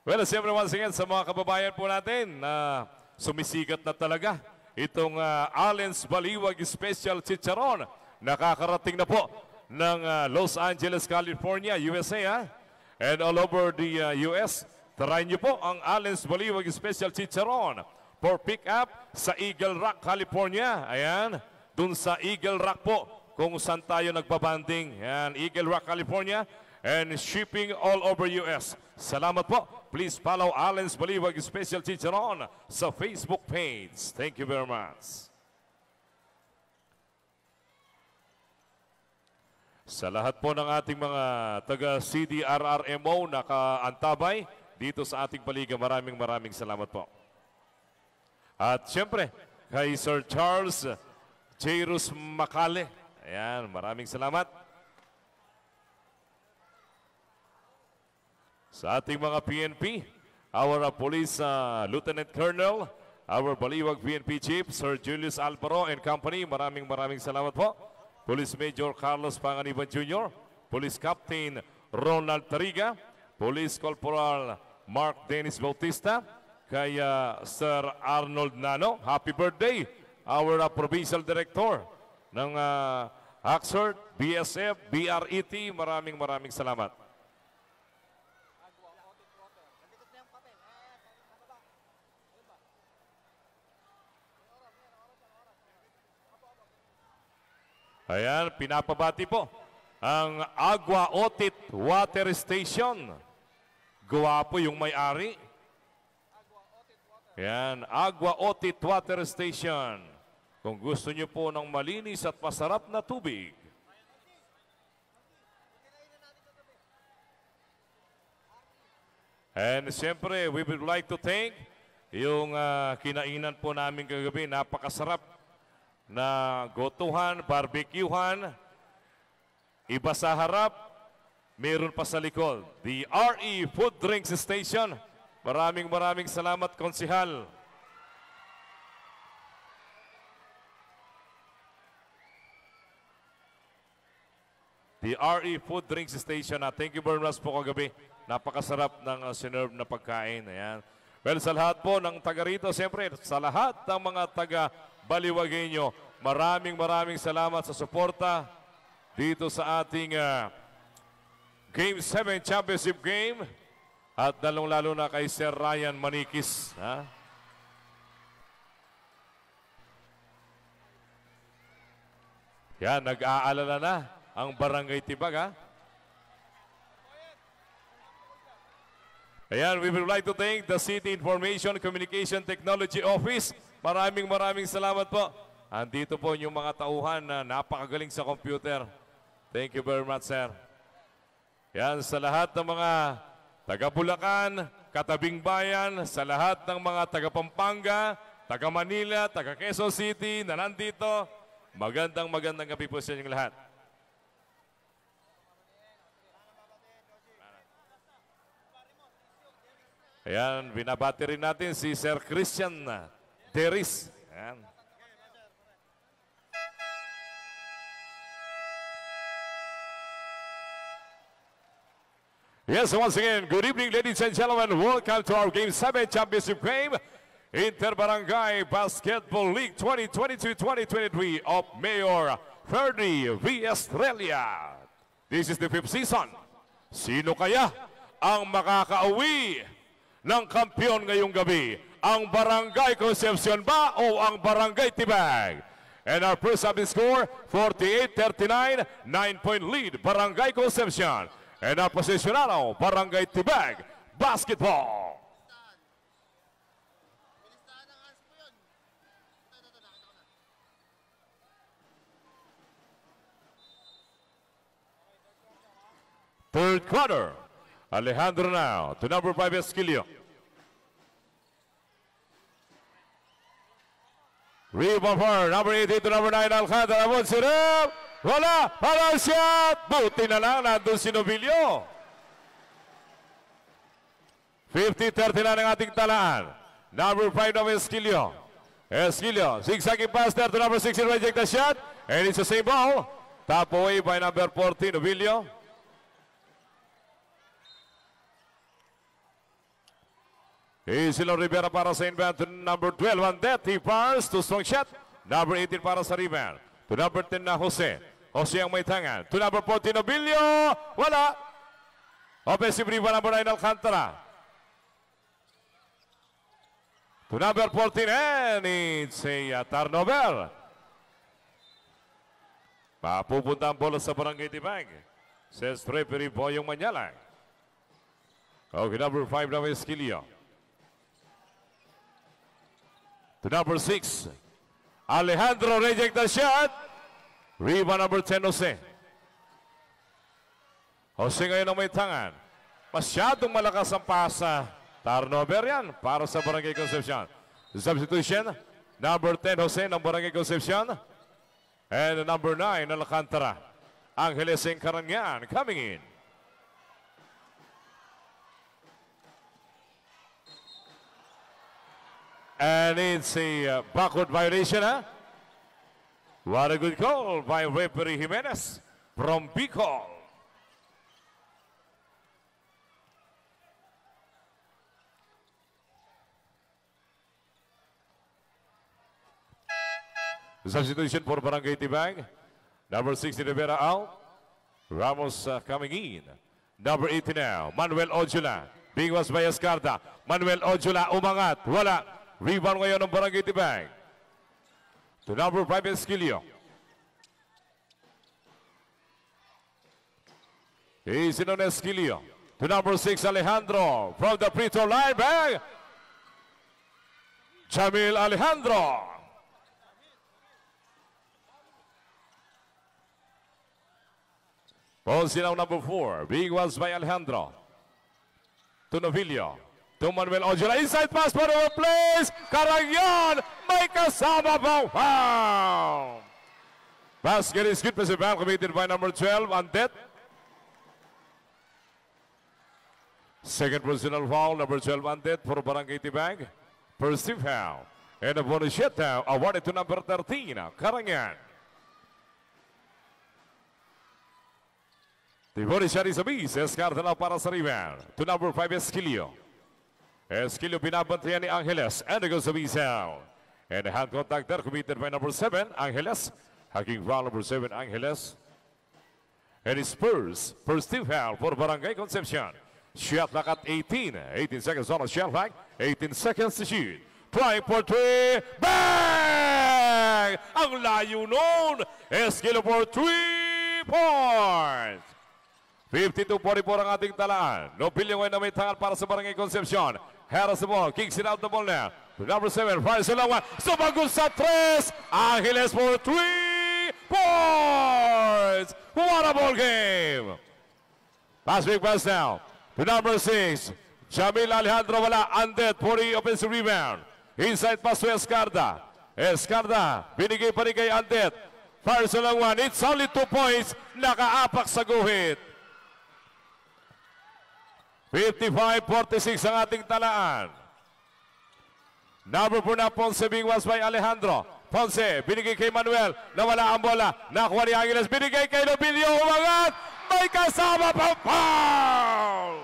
Well, siyempre once again sa mga kababayan po natin na sumisikat na talaga itong uh, Allen's Baliwag Special Chicharon. Nakakarating na po ng ah, Los Angeles, California, USA. ah. And all over the ah, US, try niyo po ang Allen's Baliwag Special Chicharon for pick up sa Eagle Rock, California. Ayan, dun sa Eagle Rock po kung saan tayo nagpabanding. Ayan, Eagle Rock, California and shipping all over US. Salamat po. Please follow Allen's Baliwag Special Chicharon sa Facebook page. Thank you very much. Sa lahat po ng ating mga taga CDRRMO na kaantabay dito sa ating paliga, maraming maraming salamat po. At siyempre, kay Sir Charles Jairus Macale. Ayan, maraming salamat. Sa ating mga PNP, our Police uh, Lieutenant Colonel, our Baliwag PNP Chief, Sir Julius Alvaro and Company, maraming maraming salamat po. Police Major Carlos Panganiban Jr., Police Captain Ronald Tariga, Police Corporal Mark Dennis Bautista, kay Sir Arnold Nano, happy birthday, our uh, Provincial Director ng uh, Haxert, BSF, BRET, maraming maraming salamat. Ayan, pinapabati po ang Agua Otit Water Station. Guwapo yung may-ari. Ayan, Agua Otit Water Station. Kung gusto niyo po ng malinis at masarap na tubig. And siyempre, we would like to thank yung ah, kinainan po namin kagabi. Napakasarap na gotuhan, barbecuehan, iba sa harap, meron pa sa likod. The RE Food Drinks Station. Maraming maraming salamat, Konsihal. The RE Food Drinks Station. ah, thank you very much po kagabi. Napakasarap ng uh, sinerve na pagkain. Ayan. Well, sa lahat po ng taga rito, siyempre, sa lahat ng mga taga Baliwagenyo, maraming maraming salamat sa suporta dito sa ating ah, Game 7 Championship Game. At lalong-lalo na kay Sir Ryan Manikis. Ha? Yan, nag-aalala na ang Barangay Tibag, ha? Ayan, we would like to thank the City Information Communication Technology Office. Maraming maraming salamat po. Andito po yung mga tauhan na napakagaling sa computer. Thank you very much, sir. Yan, sa lahat ng mga taga Bulacan, Katabing Bayan, sa lahat ng mga taga Pampanga, taga Manila, taga Quezon City na nandito, magandang magandang gabi po sa inyong lahat. Ayan, binabati rin natin si Sir Christian Teris. Ayan. Yes, once again, good evening, ladies and gentlemen. Welcome to our Game 7 Championship game, Interbarangay Basketball League 2022-2023 of Mayor Ferdy V. Australia. This is the fifth season. Sino kaya ang makakauwi ng kampiyon ngayong gabi? Ang Barangay Concepcion ba o ang Barangay Tibag? And our first serving score, 48-39, 9-point lead, Barangay Concepcion. And our posicionado, Barangay Tibag, basketball. Third quarter, Alejandro now to number 5 Esquilio. Rebound for number 18 to number 9 Alcantara. Up. Wala. Para shot. Buti na lang nandun si Novilio. 50-30 na ng ating talaan. Number 5 na Esquilio. Esquilio. Zigzagging pass there to number 16. Reject the shot. And it's the same ball. Top away by number 14 Novilio. Isilong Rivera para sa inbound to number 12 on that. He fires to strong shot. Number 18 para sa rebound. To number 10 na Jose. Jose ang may tangan. To number 14 Nobilio. Wala. Offensive rebound number 9 Alcantara. To number 14 and it's a uh, turnover. Mapupunta ang bola sa Barangay Tibag. Says referee Boyong Manyalang. Okay, number 5 na Esquilio. To number 6. Alejandro reject the shot. Rebound number 10, Jose. Jose ngayon ang may tangan. Masyadong malakas ang pasa. Turnover yan para sa Barangay Concepcion. Substitution, number 10, Jose ng Barangay Concepcion. And number 9, Alcantara. Angeles Encarangan coming in. And it's a uh, backward violation, huh? What a good call by referee Jimenez from Bicol. Substitution for Barangay Tibag. Number 60 Rivera out. Ramos uh, coming in. Number 80 now, Manuel Ojula. Being was by Escarda. Manuel Ojula umangat. Wala. Rebound ngayon ng Barangay Tibag. To number 5 Esquilio. Easy on Esquilio. To number 6 Alejandro. From the free throw line back. Jamil Alejandro. Ponce now number 4. Big was by Alejandro. To Novilio. To Manuel Ojula. Inside pass for the place. Karagyan. May kasama pang foul. Basket is good. Passive foul committed by number 12. Andet. Second personal foul. Number 12 Andet for Barangay Tibag. First foul. And a bonus shot awarded to number 13. Karagyan. Tibori siya sa bis. Escarta na para sa rebound. To number 5, Esquilio. Esquilio binabantayan ni Angeles. And it goes to Bisaw. And hand contact there committed by number 7, Angeles. Hacking foul number 7, Angeles. And it's Spurs. First team foul for Barangay Concepcion. Shot clock at 18. 18 seconds on the shot clock. 18 seconds to shoot. Trying for three. Bang! Ang layo nun. Esquilio for three points. 52-44 ang ating talaan. Nobilio ngayon na may tangal para sa Barangay Concepcion. Harris ball. Kicks it out the ball. To number 7. Fires long one. Sumagot sa 3. Angeles for 3 points. What a ball game. Pass big pass now. Number 6. Jamil Alejandro wala. Undead for the offensive rebound. Inside pass to Escarda. Escarda. Binigay pa rin kay Undead. Fires long one. It's only 2 points. Nakaapak sa guhit. 55-46 ang ating talaan. Number 4 na Ponce being was by Alejandro. Ponce, binigay kay Manuel. Nawala ang bola. Nakuha ni Angeles. Binigay kay Nobilio. Umangat. May kasama pang foul!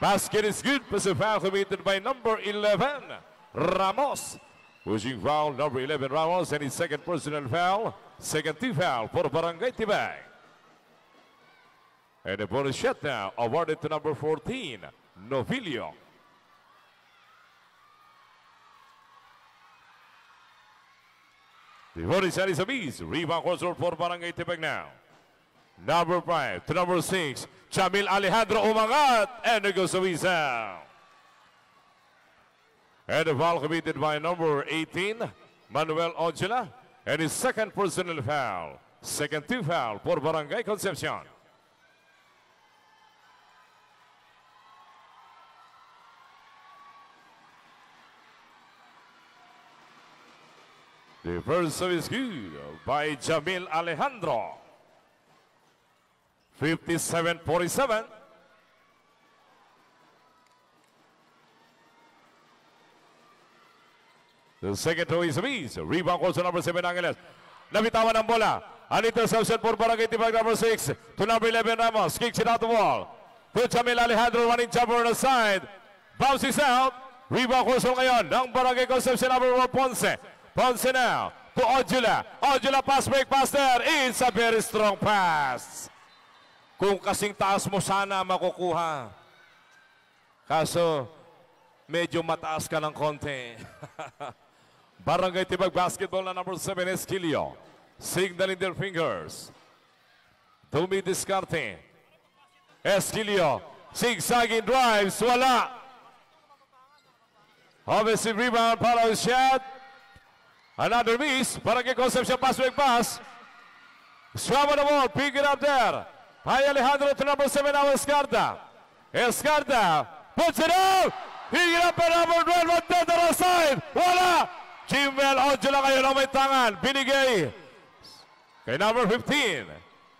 Basket is good. Plus a foul committed by number 11, Ramos. Pushing foul, number 11, Ramos, and his second personal foul. Second team foul for Barangay Tibay. And the bonus shot now awarded to number 14, Novilio. The bonus is a miss. Rebound control for Barangay Tibay now. Number 5 to number 6, Jamil Alejandro umangat and it goes to Wisa. And the foul committed by number 18, Manuel Ojala, and his second personal foul. Second two foul for Barangay Concepcion. The first service good by Jamil Alejandro. 57-47. The second to is Miz. Rebound goes to number 7 Angeles. Nabitawan ang bola. An interception for Barangay Tibag number 6 to number 11 Ramos. Kicks it out the wall. To Jamil Alejandro running jumper on the side. Bounces out. Rebound goes ngayon ng Barangay Concepcion number 1 Ponce. Ponce now to Ojula. Ojula pass break pass there. It's a very strong pass. Kung kasing taas mo sana makukuha. Kaso, medyo mataas ka ng konti. Barangay Tibag basketball na number 7, Esquilio. Signaling their fingers. Dumi Discarte. Esquilio. Zigzagging drives. Wala. Offensive rebound. Follow shot. Another miss. Barangay Concepcion pass break pass. Swam on the ball. Pick it up there. By Alejandro to number 7 now Escarda. Escarda puts it out. Pick it up by number 12 on the other side. Wala. Jimel Ojula kayo na may tangan. Binigay kay number 15.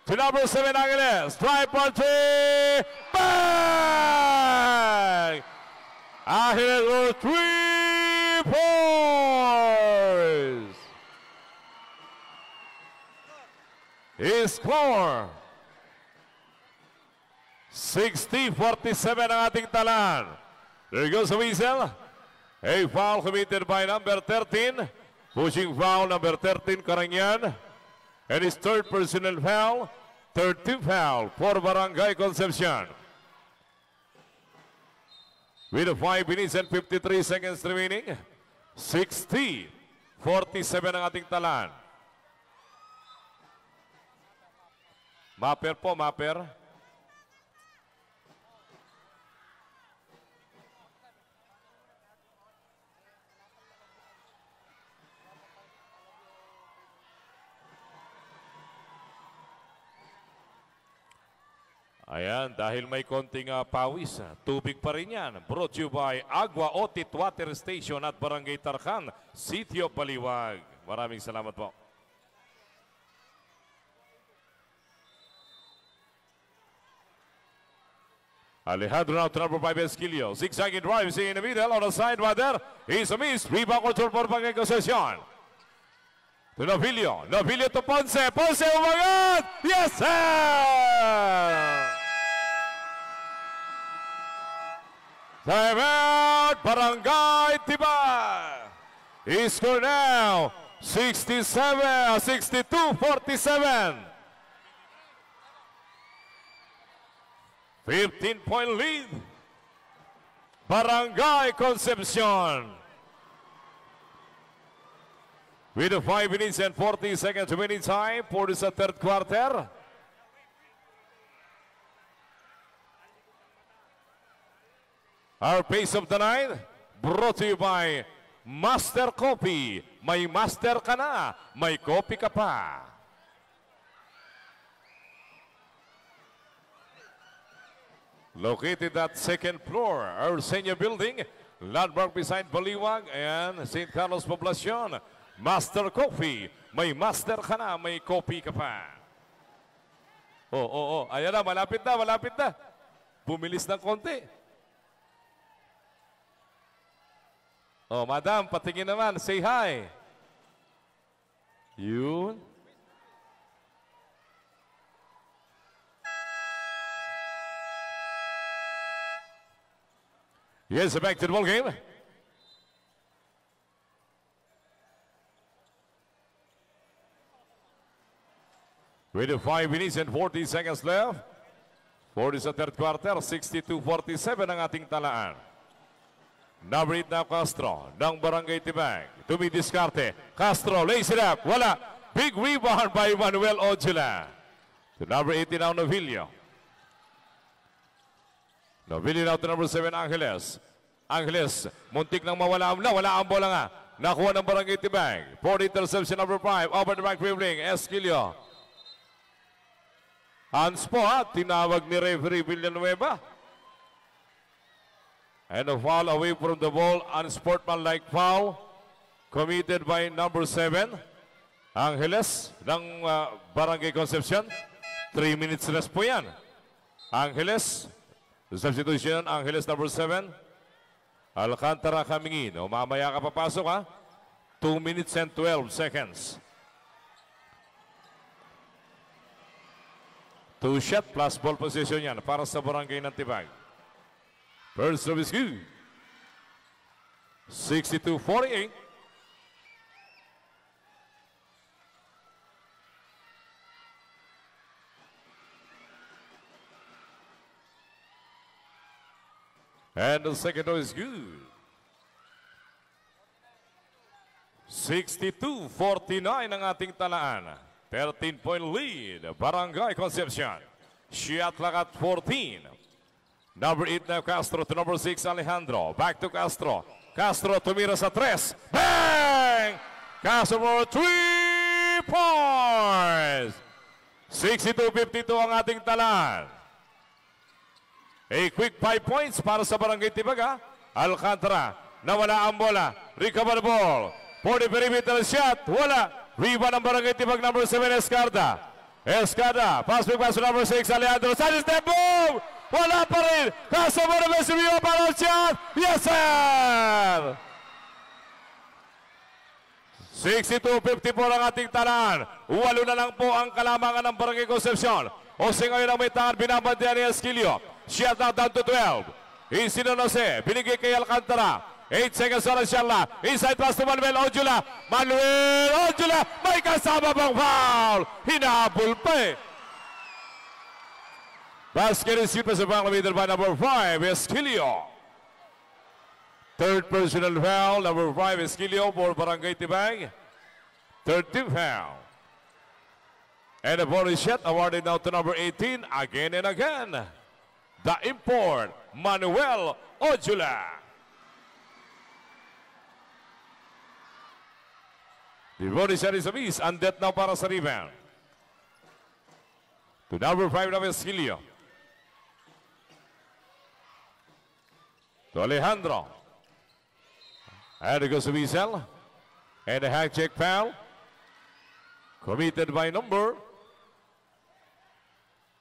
To number 7 Angeles. Drive for three. Bang! Angeles with three points. Score. 60-47 ang ating talan. There goes the whistle. A foul committed by number 13. Pushing foul number 13, Karanyan. And his third personal foul. Third team foul for Barangay Concepcion. With 5 minutes and 53 seconds remaining. 60-47 ang ating talan. Maper po, Maper. Ayan, dahil may konting ah, pawis, ah, tubig pa rin yan. Brought you by Agua Otit Water Station at Barangay Tarkan, City of Baliwag. Maraming salamat po. Alejandro now to number 5 Esquilio. Zigzagging drives in the middle on the side right there. He's a miss. Rebound control for Barangay Concession. To Novilio. Novilio to Ponce. Ponce oh umangat! Yes, sir! Time out, Barangay Tiba. He score now, 67, 62-47. 15-point lead. Barangay Concepcion. With the 5 minutes and 40 seconds remaining time for uh, third quarter. Our pace of the night brought to you by Master Coffee. May master ka na, may coffee ka pa. Located at second floor, our senior building, landmark beside Baliwag and St. Carlos Poblacion. Master Coffee. May master ka na, may coffee ka pa. Oh, oh, oh. Ayan na, malapit na, malapit na. Bumilis ng konti. Oh, madam, patingin naman. Say hi. Yun. Yes, back to the ball game. With 5 minutes and 40 seconds left. 40 sa third quarter, 62-47 ang ating talaan. 8 na Castro ng Barangay Tibag. Tumidiskarte. Castro lays it up. Wala. Big rebound by Manuel Ojula. To number 18 now Novillo. Novillo now to number 7 Angeles. Angeles, muntik nang mawala. Nawala ang bola nga. Nakuha ng Barangay Tibag. For the interception number 5. Over the back dribbling. Esquilio. Hands po. Tinawag ni referee Villanueva. And a foul away from the ball. Unsportsmanlike foul. Committed by number 7. Angeles ng uh, Barangay Concepcion. 3 minutes rest po yan. Angeles. Substitution. Angeles number 7. Alcantara Kamingin. O mamaya ka papasok ha. 2 minutes and 12 seconds. Two shot plus ball position yan para sa barangay ng Tibag. First service good. 62-48. And the second is good. 62-49 ang ating talaan. 13-point lead, Barangay Concepcion. Clock at 14. Number 8 na Castro to number 6 Alejandro. Back to Castro. Castro tumira sa 3. Bang! Castro for 3 points! 62-52 ang ating talaan. A quick 5 points para sa Barangay Tibaga. Alcantara, nawala ang bola. Recover ball. For the perimeter shot, wala. Rebound ng Barangay Tibag number 7, Escarda. Escarda, pass back pass number 6, Alejandro. Side step, boom! Wala pa rin. Kaso mo si Rio para ang shot. Yes, sir! 62-54 ang ating talaan. Walo na lang po ang kalamangan ng Barangay Concepcion. Jose ngayon ang may tahan, binabantayan ni Esquilio. Shot now down to 12. Isino Jose, binigay Alcantara. 8 seconds on Sharla. Inside pass to Manuel Ojula. Manuel Ojula, may kasama bang foul? Hinabol pa eh. Basket is shoot sa millimeter by number 5, Esquilio. Third personal foul, number 5, Esquilio for Barangay Tibag. Third team foul. And the bonus shot awarded now to number 18 again and again. The import, Manuel Ojula. The bonus shot is a miss. Undet now para sa rebound. To number 5 na Esquilio. To Alejandro. And it goes to Wiesel. And a hack check foul. Committed by number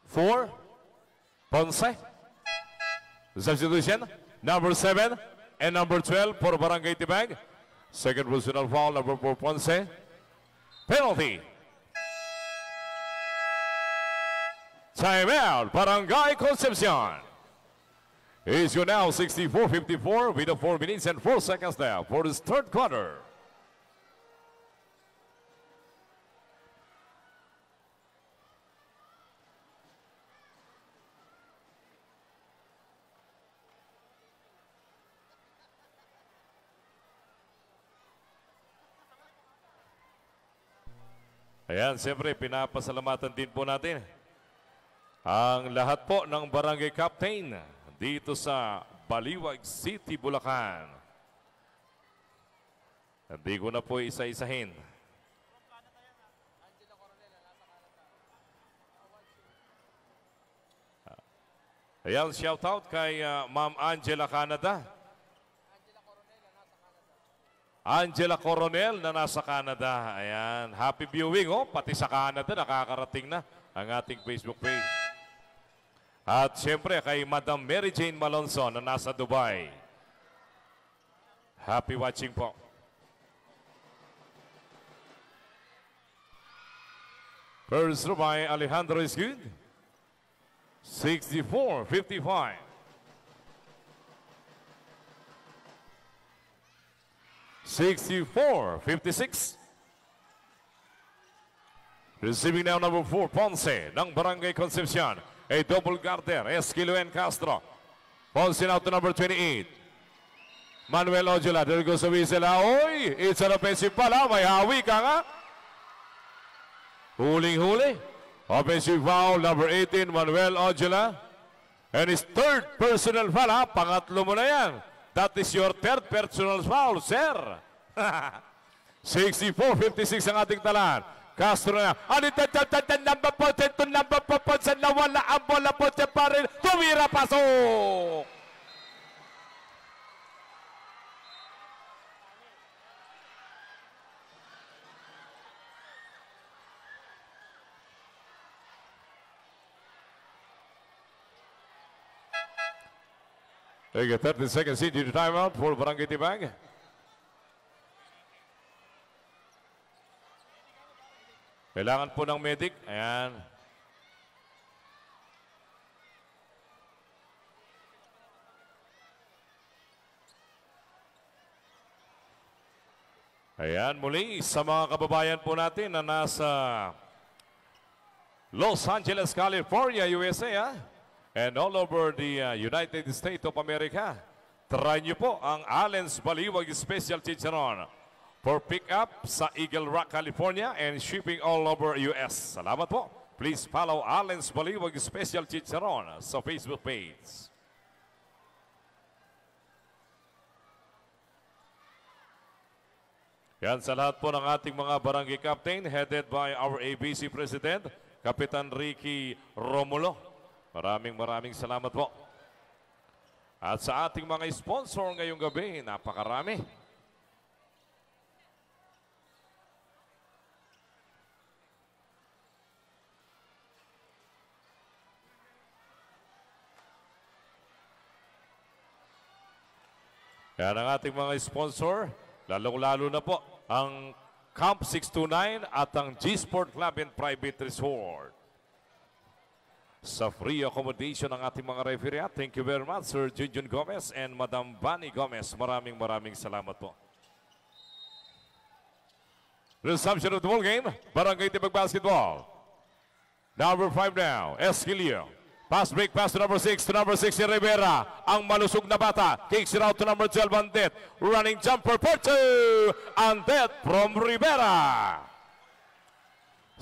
4. Ponce. Substitution. Number 7 and number 12 for Barangay Tibag. Second personal foul, number 4 Ponce. Penalty. Timeout, Barangay Concepcion. It's you now 64-54 with the 4 minutes and 4 seconds left for this third quarter. Ayan, siyempre, pinapasalamatan din po natin ang lahat po ng barangay captain dito sa Baliwag City, Bulacan. Hindi ko na po isa-isahin. Ayan, shout out kay uh, Ma'am Angela Canada. Angela Coronel na nasa Canada. Ayan, happy viewing oh, pati sa Canada nakakarating na ang ating Facebook page. At siyempre kay Madam Mary Jane Malonzo na nasa Dubai. Happy watching po. First by Alejandro is good. 64-55. 64-56. Receiving now number 4, Ponce ng Barangay Concepcion. A double garter, Esquilo and Castro. Ponce now to number 28. Manuel Ojula, there goes the whistle. Ah, it's an offensive pala. May hawi ka nga. Huling-huli. Offensive foul, number 18, Manuel Ojula. And his third personal foul, ha? Pangatlo mo na yan. That is your third personal foul, sir. 64-56 ang ating talan. Castro na. Number po, number po nawala ang bola po parin. Tumira pasok! You go, 30 seconds into the timeout for Barangay Tibag. Kailangan po ng medic. Ayan. Ayan, muli sa mga kababayan po natin na nasa Los Angeles, California, USA, ah, and all over the uh, United States of America. Try nyo po ang Allen's Baliwag Special Chicharon for pick-up sa Eagle Rock, California and shipping all over US. Salamat po. Please follow Allen's Baliwag Special Chicharon sa Facebook page. Yan sa lahat po ng ating mga barangay captain headed by our ABC President, Kapitan Ricky Romulo. Maraming maraming salamat po. At sa ating mga sponsor ngayong gabi, napakarami. Yan ang ating mga sponsor, lalong-lalo na po ang Camp 629 at ang G-Sport Club and Private Resort. Sa free accommodation ng ating mga referee, thank you very much Sir Junjun Gomez and Madam Bani Gomez. Maraming maraming salamat po. Resumption of the ball game, Barangay Tibag Basketball. Number 5 now, Esquilio. Pass break pass to number 6 to number 6 si Rivera. Ang malusog na bata. Kicks it out to number 12 Andet. Running jumper for two. Andet from Rivera.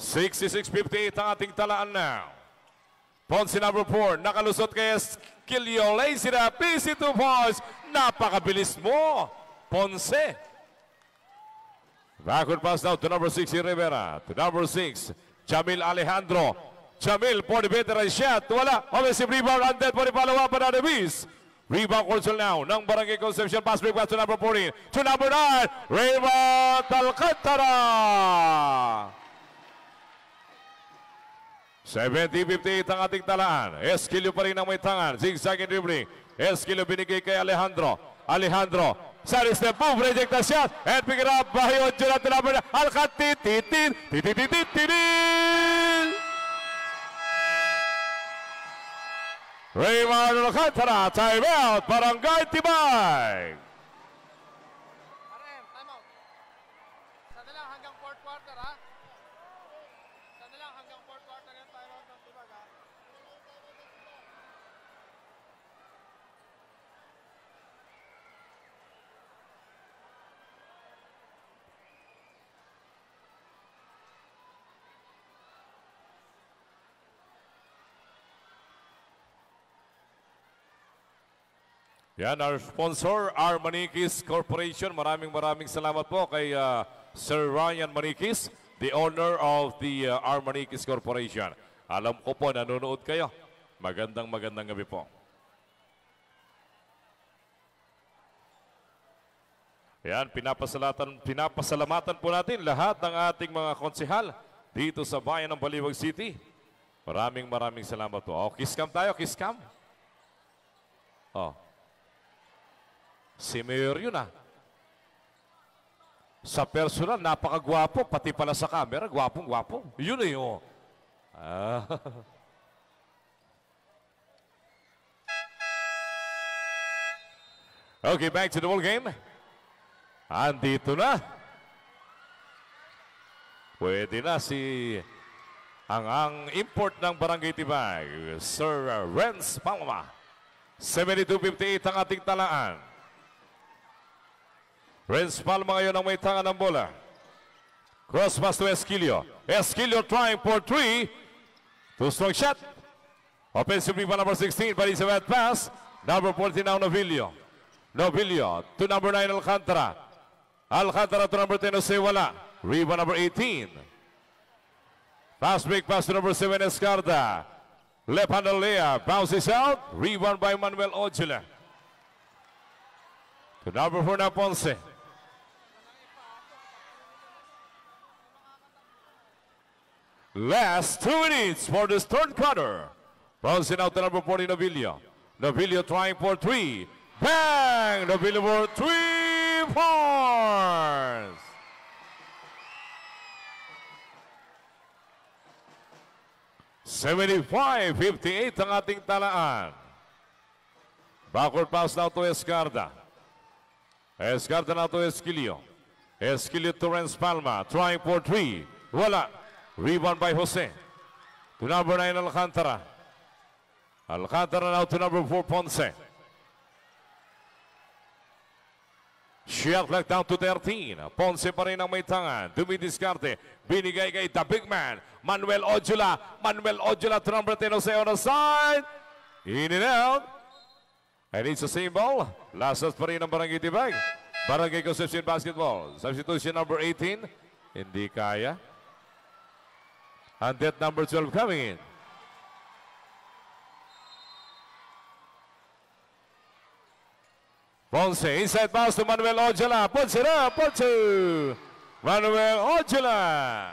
66-58 ang ating talaan now. Ponce number 4. Nakalusot kay. Lazy na. Busy to points. Napakabilis mo. Ponce. Backward pass now to number 6 si Rivera. To number 6, Jamil Alejandro. Jamil for the veteran shot. Wala. Offensive rebound. Undead for the follow-up. Another miss. Rebound control now ng Barangay Concepcion. Pass break pass to number 14. To number 9. Raymond Alcantara. 70-58 ang ating talaan. Esquilio pa rin ang may tangan. Zigzag and dribbling. Esquilio binigay kay Alejandro. Alejandro. Sari step move. Reject the shot. And pick it up. Bahayo. Jonathan number Alcantara. Titin. Titin. Titin. Titin. Raymond Alcantara. Time out. Barangay Tibay. RM, time out. Isa na lang hanggang fourth quarter, ha? Isa na lang hanggang fourth quarter yung time out ng tibag, ha? Yan, our sponsor, our Manikis Corporation. Maraming maraming salamat po kay uh, Sir Ryan Manikis, the owner of the uh, our Manikis Corporation. Alam ko po, nanonood kayo. Magandang magandang gabi po. Yan, pinapasalatan, pinapasalamatan po natin lahat ng ating mga konsehal dito sa bayan ng Baliwag City. Maraming maraming salamat po. Oh, kiss cam tayo, kiss cam. Oh. Si Mayor yun ah. Sa personal, napakagwapo. Pati pala sa camera, gwapong gwapo. Yun eh, oh. Ah. Okay, back to the ball game. Andito na. Pwede na si ang, ang import ng Barangay Tibay, Sir Renz Palma. 72.58 ang ating talaan. Renz Palma ngayon ang may tanga ng bola. Cross pass to Esquilio. Esquilio trying for three. Two strong shot. Offensive rebound number 16, but it's a bad pass. Number 14 now Novilio. Novilio to number 9 Alcantara. Alcantara to number 10 Jose Wala. Rebound number 18. Fast break pass to number 7 Escarda. Left handed layup. Bounces out. Rebound by Manuel Ojula. To number 4 na Ponce. Last two minutes for this third quarter. Bouncing out to number 40, Novilio. Novilio trying for three. Bang! Novilio for three points. Seventy-five, fifty-eight ang ating talaan. Backward pass now to Escarda. Escarda now to Esquilio. Esquilio to Renz Palma. Trying for three. Wala. Rebound by Jose. To number 9, Alcantara. Alcantara now to number 4, Ponce. Shot clock down to 13. Ponce pa rin ang may tangan. Dumidiskarte. Binigay kay the big man. Manuel Ojula. Manuel Ojula to number 10. Jose on the side. In and out. And it's the same ball. Lasas pa rin ang Barangay Tibag. Barangay Concepcion Basketball. Substitution number 18. Hindi kaya. And that number 12 coming in. Ponce, inside pass to Manuel Ojala. Up, puts two. Manuel Ojala.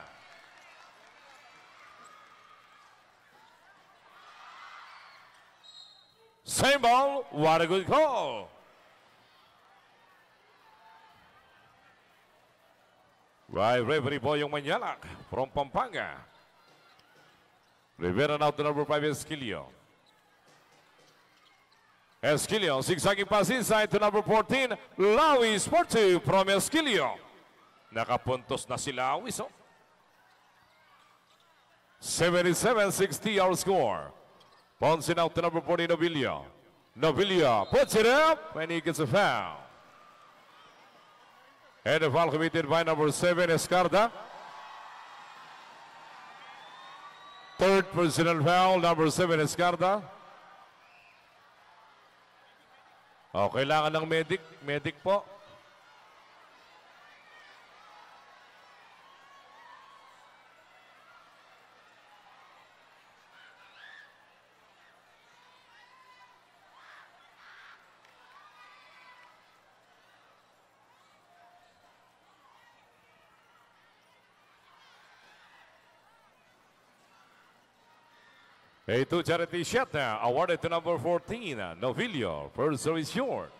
Same ball, what a good call. By referee Boyong Manялak from Pampanga. Rivera now to number 5, Esquilio. Esquilio, zigzagging pass inside to number 14, Lawis for two from Esquilio. Nakapuntos na si Lawis, oh. 77-60 our score. Ponce now to number 40, Novilio. Novilio puts it up when he gets a foul. And the foul committed by number 7, Escarda. Third personal foul, number 7, Escarda. Oh, kailangan ng medic. Medic po. Two charity shot awarded to number 14, uh, Novilio. First service short.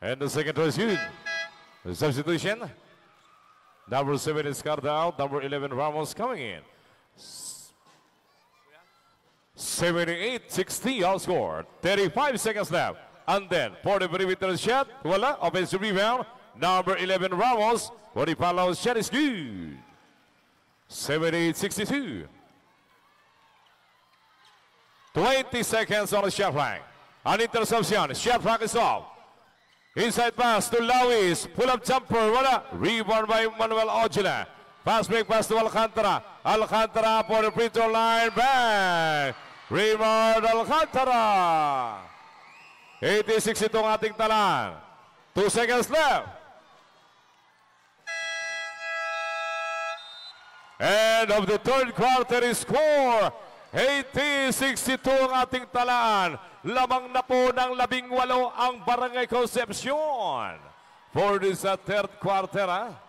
And the second was substitution. Number 7 is Carda out. Number 11, Ramos coming in. 78-60 outscored. 35 seconds left. And then, for the perimeter shot, voila, offensive rebound. Number 11, Ramos. For the follow shot is good. 78-62. 20 seconds on the shot clock. An interception. Shot clock is off. Inside pass to Lawis. Pull up jumper. Wala. Rebound by Manuel Ojula. Pass break pass to Alcantara. Alcantara for the free throw line. Back. Rebound Alcantara. 86 itong ating talan. Two seconds left. End of the third quarter is score. 80-62 ang ating talaan. Lamang na po ng labing walo ang Barangay Concepcion. For this uh, third quarter, ha?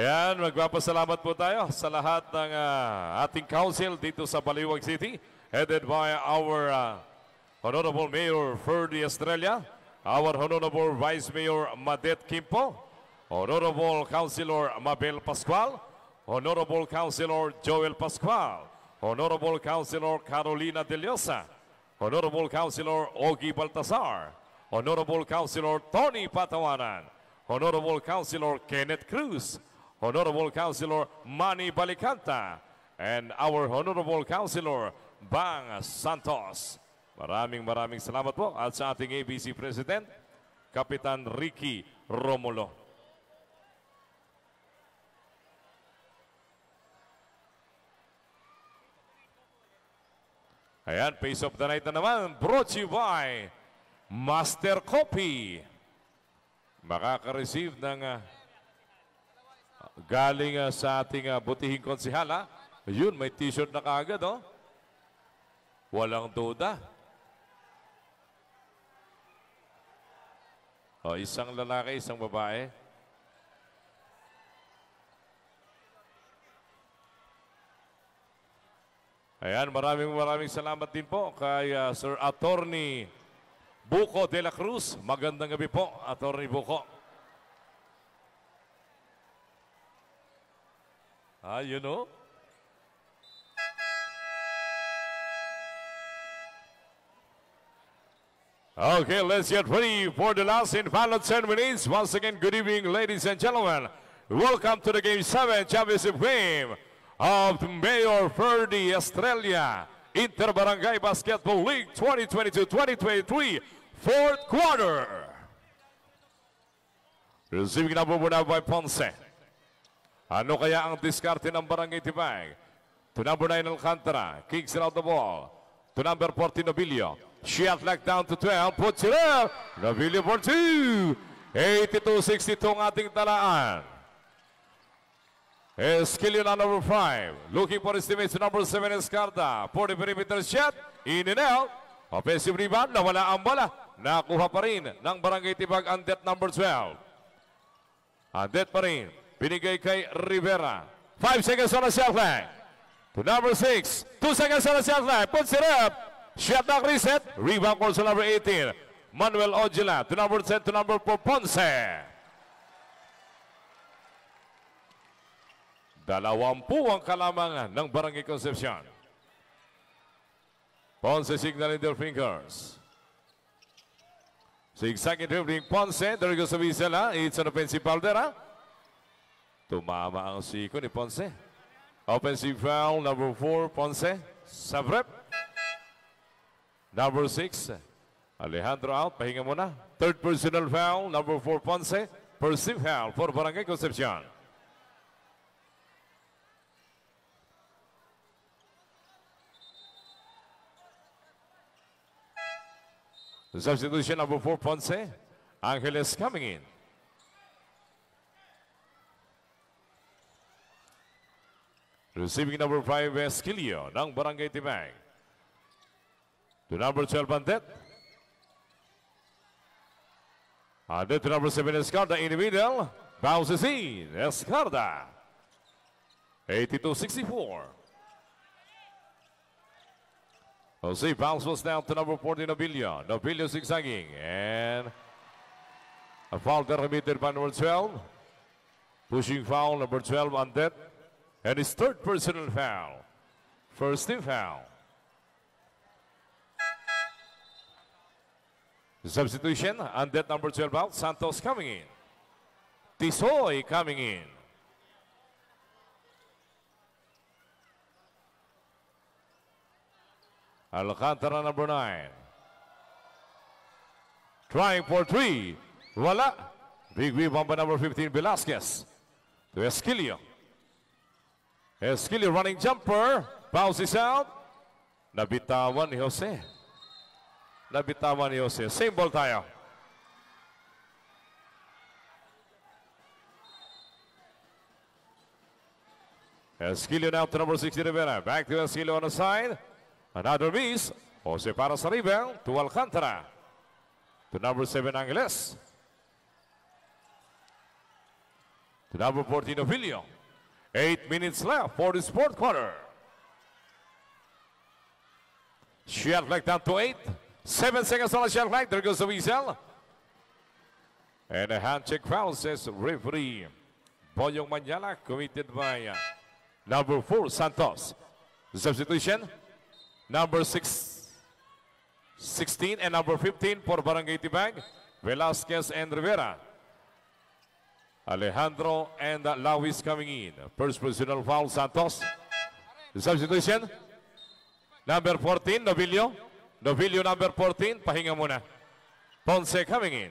Ayan, magpapasalamat po tayo sa lahat ng ah, ating council dito sa Baliwag City, headed by our ah, Honorable Mayor Ferdy Estrella, our Honorable Vice Mayor Madet Kimpo, Honorable Councilor Mabel Pascual, Honorable Councilor Joel Pascual, Honorable Councilor Carolina De Llosa, Honorable Councilor Ogie Baltazar, Honorable Councilor Tony Patawanan, Honorable Councilor Kenneth Cruz, Honorable Councilor Manny Balicanta, and our Honorable Councilor Bang Santos. Maraming maraming salamat po at sa ating ABC President, Kapitan Ricky Romulo. Ayan, Face of the Night na naman, brought to you by Master Coffee. Makaka-receive ng ah, galing ah, sa ating uh, butihing konsihala. Yun, may t-shirt na kaagad, oh. Walang duda. Oh, isang lalaki, isang babae. Ayan, maraming maraming salamat din po kay ah, Sir Attorney Buko de la Cruz. Magandang gabi po, Attorney Buko. Ah, you know? Okay, let's get ready for the last and final 10 minutes. Once again, good evening, ladies and gentlemen. Welcome to the Game 7 Championship game of Mayor Ferdy Australia Inter-Barangay Basketball League 2022-2023 fourth quarter. Receiving number one by Ponce. Ano kaya ang diskarte ng Barangay Tibag? To number 9 Alcantara, kicks it out the ball. To number 14 Nobilio. Shot leg down to 12, puts it up. Nobilio for two. 82-62 ang ating talaan. Esquilio na number 5. Looking for his teammates number 7 Escarda. For the perimeter shot. In and out. Offensive rebound. Nawala ang bola. Nakuha pa rin ng Barangay Tibag debt number 12. Ang debt pa rin. Binigay kay Rivera. 5 seconds on the shot line. To number 6. 2 seconds on the shot line. Puts it up. Shot knock reset. Rebound for sa number 18. Manuel Ojila. To number 10 to number 4 Ponce. Dalawampu ang kalamangan ng Barangay Concepcion. Ponce signaling their fingers. Zigzag dribbling Ponce. There goes Avisela. It's an offensive ah. Tumama ang siko ni Ponce. Offensive foul number 4 Ponce. Sabrep. Number 6 Alejandro out. Pahinga muna. Third personal foul number 4 Ponce. Perceived foul for Barangay Concepcion. Substitution number four, Ponce. Angeles coming in. Receiving number five, Esquilio ng Barangay Timang. To number 12, Bandet. And to number seven, Escarda in the middle. Bounces in. Escarda. 82-64. Jose bounce was down to number 14, Nobilio. Nobilio zigzagging. And a foul there committed by number 12. Pushing foul, number 12 on that. And his third personal foul. First team foul. Substitution on that number 12 out. Santos coming in. Tisoy coming in. Alcantara number nine. Trying for three. Wala. Big rebound by number 15, Velasquez. To Esquilio. Esquilio running jumper. Bounces out. Nabitawan ni Jose. Nabitawan ni Jose. Same ball tayo. Esquilio now to number 60 Rivera. Back to Esquilio on the side. Another miss. Jose para sa rebound to Alcantara. To number 7 Angeles. to number 14, Ovilio. Eight minutes left for the fourth quarter. Shot clock down to eight. Seven seconds on the shot clock. There goes the whistle. And a hand check foul says referee Boyong Manjala committed by uh, number four Santos. Substitution number six, 16 and number 15 for Barangay Tibag, Velasquez and Rivera. Alejandro and uh, Lawis coming in. First personal foul Santos. Substitution number 14 Novillo. Novillo number 14 pahinga muna. Ponce coming in.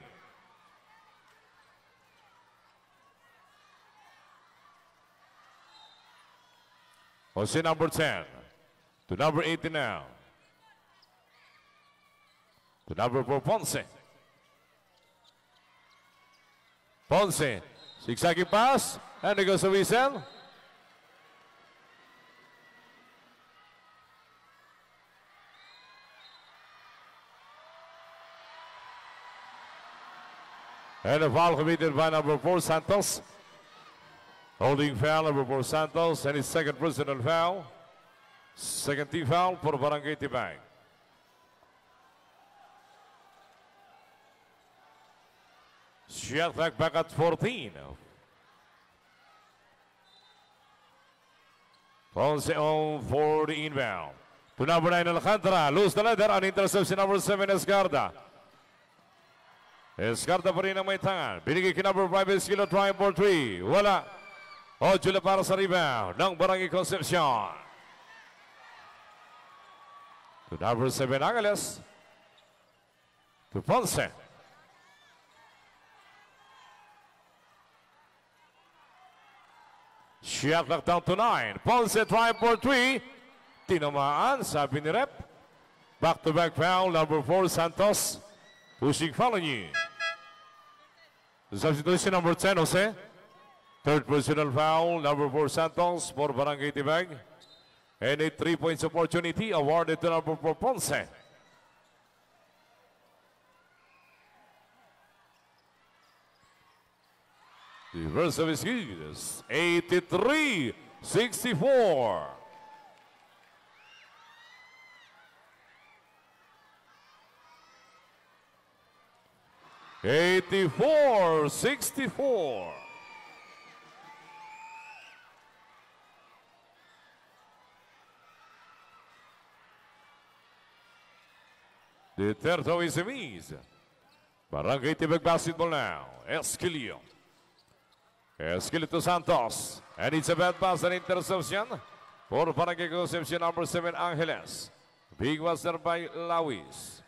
Jose number 10 to number 80 now. To number 4, Ponce. Ponce, zigzagging pass, and it goes to whistle. And a foul committed by number 4, Santos. Holding foul number 4, Santos, and his second personal foul. Second team foul for Barangay Tibang. Clock back at 14. Ponce on for the inbound. To number 9, Alcantara. Lose the leather on interception number 7, Escarda. Escarda pa rin ang may tangan. Number 5, Eskilo, trying for 3. Wala. Ojula para sa rebound ng Barangay. To number 7, Angeles. To Ponce. Clock down to 9. Ponce trying for 3. Tinamaan, sabi ni Rep. Back-to-back foul, number 4, Santos. Pushing Falonyi. Substitution number 10, Jose. Third personal foul, number 4, Santos for Barangay Tibag. And a three points opportunity awarded to number 4, Ponce. The verse of his is 83 64. Eighty-four, sixty-four. The Terto is Emiz. Barangay Tibag basketball now. Esquilio. Esquilio to Santos. And it's a bad pass and interception for Barangay Concepcion number 7 Angeles. Big was there by Lawis.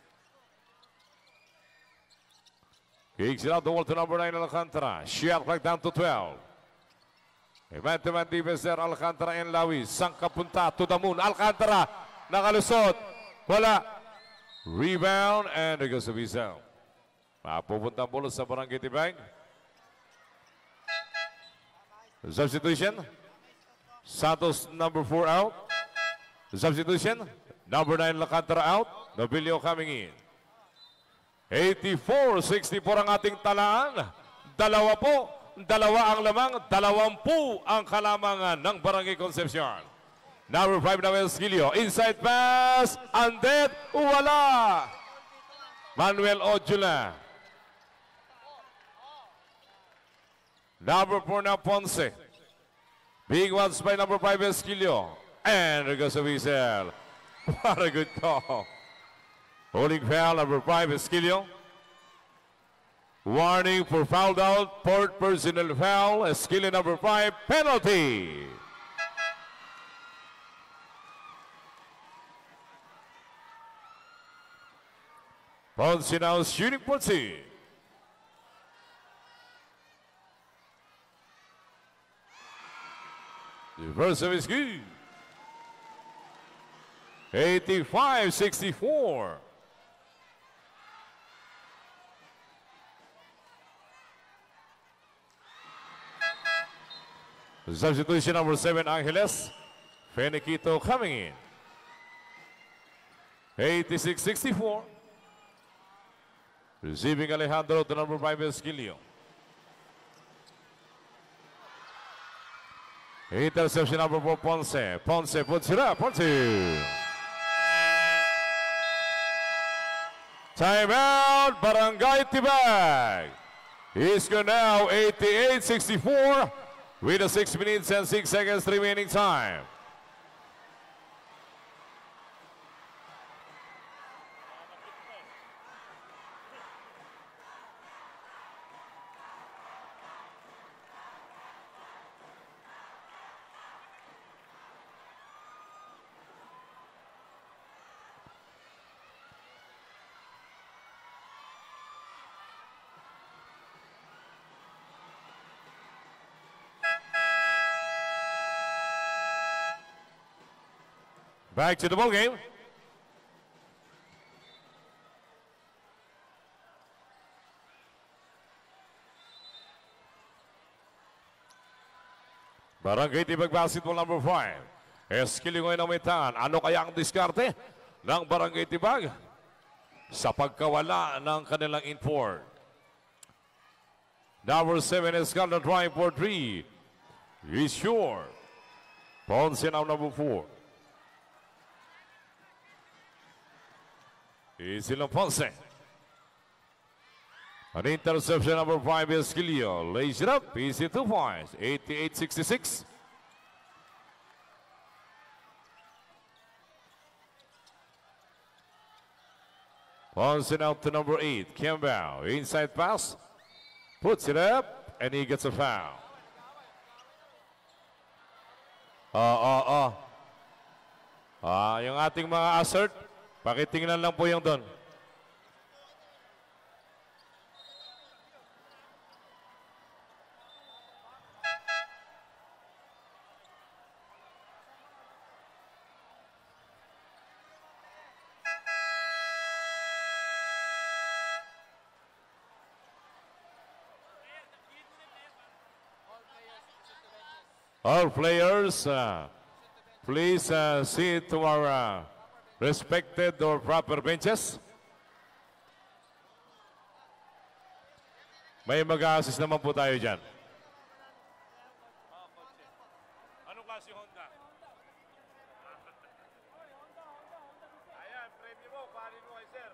Kicks it out the wall to number 9 Alcantara. Shot clock down to 12. A man-to-man defense there, Alcantara and Lawis. Sang kapunta to the moon. Alcantara, nakalusot. Wala. Rebound and there goes the whistle. Mapupunta ang bola sa Barangay Tibang. Substitution. Santos number 4 out. Substitution. Number 9 Lacantara out. Nobilio coming in. 84-64 ang ating talaan. Dalawa po, dalawa ang lamang, dalawampu ang kalamangan ng Barangay Concepcion. Number 5 na Esquilio. Inside pass. Undead. Wala. Manuel Ojula. Number 4 na Ponce. Big ones by number 5 Esquilio. And there goes. What a good call. Holding foul number 5 Esquilio. Warning for fouled out. Port personal foul. Esquilio number 5. Penalty. Ponce now shooting Ponce. Is good. 85-64. Substitution number 7, Angeles. Feniquito coming in. 86-64. Receiving Alejandro the number 5 Esquilio. Interception number four, Ponce. Ponce puts it up. Ponce. Timeout, Barangay Tibag. He's good now, 88-64 with a 6 minutes and 6 seconds remaining time. Back to the ball game. Barangay Tibag Basketball number 5. Eskili ngayon ng metan. Ano kaya ang diskarte ng Barangay Tibag? Sa pagkawala ng kanilang import. Number 7 is Scarlet Drive for 3. He's sure. Ponce now number 4. Isilong Ponce. An interception number 5 is Gilio. Lays it up. Easy two points. 88-66. Ponce out to number 8. Campbell. Inside pass. Puts it up. And he gets a foul. Ah, ah, ah. Ah, yung ating mga assert, pakitingnan lang po yung doon. All players, uh, please uh, sit to our uh, respected or proper benches. May mag-assist naman po tayo dyan. Anong klase Honda? Ayan, premyo mo, parin mo kay sir.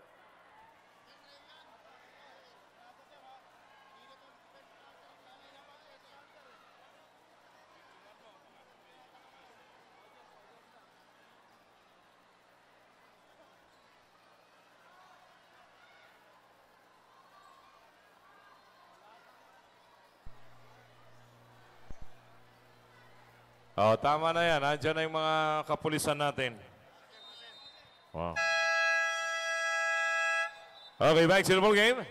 Oh, tama na yan. Nandiyan na yung mga kapulisan natin. Wow. Okay, back to the ball game.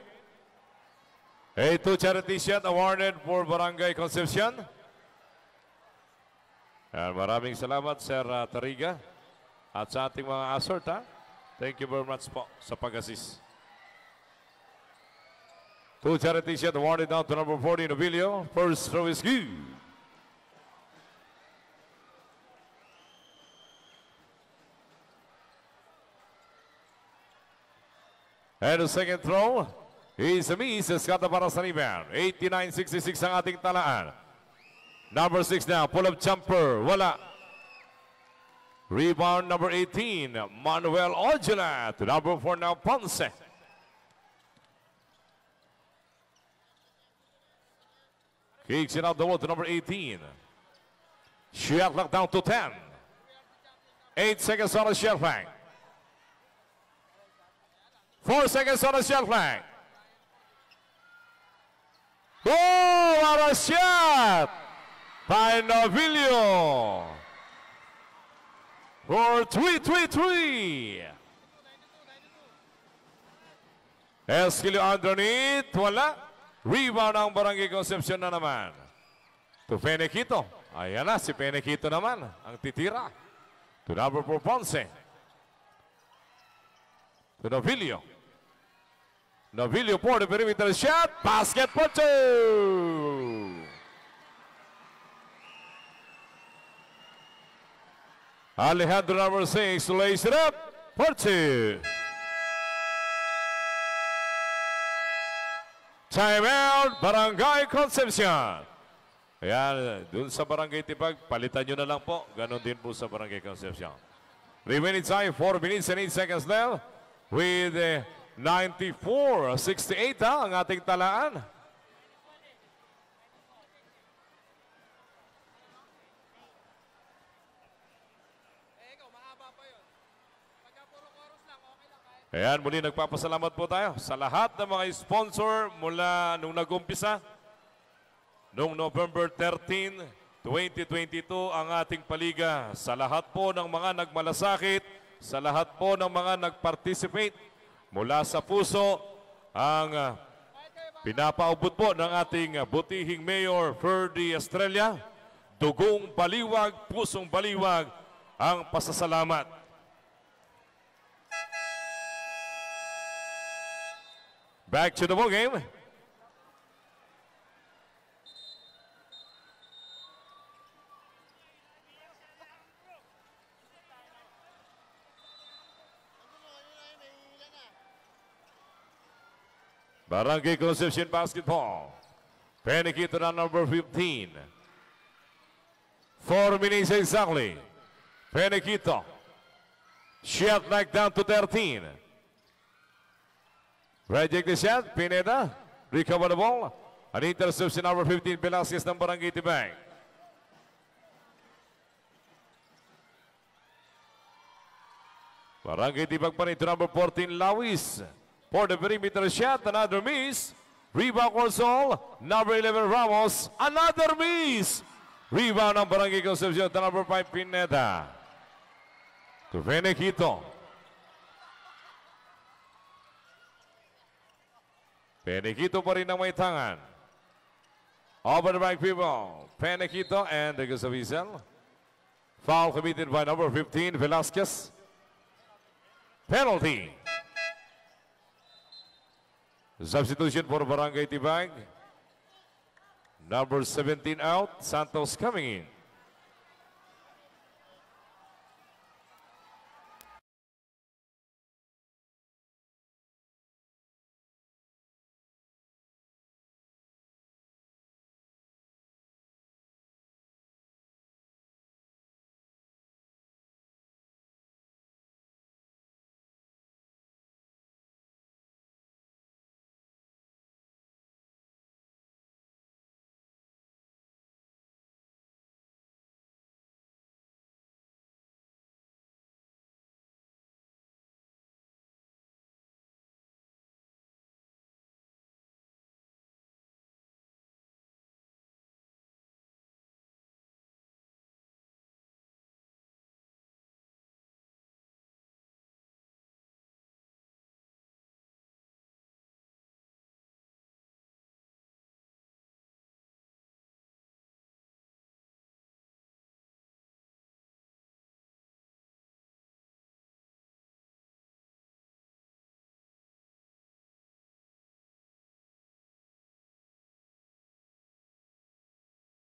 A two charity shot awarded for Barangay Concepcion. And maraming salamat, Sir uh, Tariga. At sa ating mga assort, ha? Thank you very much po sa pag-assist. Two charity shot awarded down to number 40, Novilio. First throw is good. And the second throw is a miss. Escata para sa rebound. 89-66 ang ating talaan. Number 6 now, pull-up jumper. Wala. Rebound number 18, Manuel Ojala. To number 4 now, Ponce. Kicks it out the wall to number 18. Shot clock down to 10. 8 seconds on the flank. Four seconds on the shot flag. Oh, what a shot by Novilio. For 3-3-3. Eskilio underneath. Wala. Rebound ang Barangay Concepcion na naman. To Penequito. Ayan na, si Penequito naman. Ang titira. To number 4 Ponce. To Novilio. Novilio for the perimeter shot. Basket for two. Alejandro number six lays it up for two. Timeout, Barangay Concepcion. Ayan, dun sa Barangay Tibag, palitan nyo na lang po. Ganon din po sa Barangay Concepcion. Remaining time, 4 minutes and 8 seconds now. With eh, 94-68 ha, ang ating talaan. Ayan, muli nagpapasalamat po tayo sa lahat ng mga sponsor mula nung nag-umpisa. Noong November 13, 2022, ang ating paliga. Sa lahat po ng mga nagmalasakit, sa lahat po ng mga nag-participate, mula sa puso, ang ah, pinapaubot po ng ating butihing Mayor Ferdy Estrella. Dugong baliwag, pusong baliwag, ang pasasalamat. Back to the ball game. Barangay Concepcion Basketball. Penikito na number 15. Four minutes exactly. Penikito. Shot back down to 13. Reject the shot. Pineda. Recover the ball. An interception number 15. Velasquez ng Barangay Tibang. Barangay Tibag pa rin to number 14. Lawis. For the perimeter shot. Another miss. Rebound Corsol. Number 11 Ramos. Another miss. Rebound ng Barangay Concepcion. Number 5 Pineda. To Venequito. Penequito pa rin ang may tangan. Over the back people. Penequito and the Gusavisel. Foul committed by number 15, Velasquez. Penalty. Substitution for Barangay Tibag. Number 17 out, Santos coming in.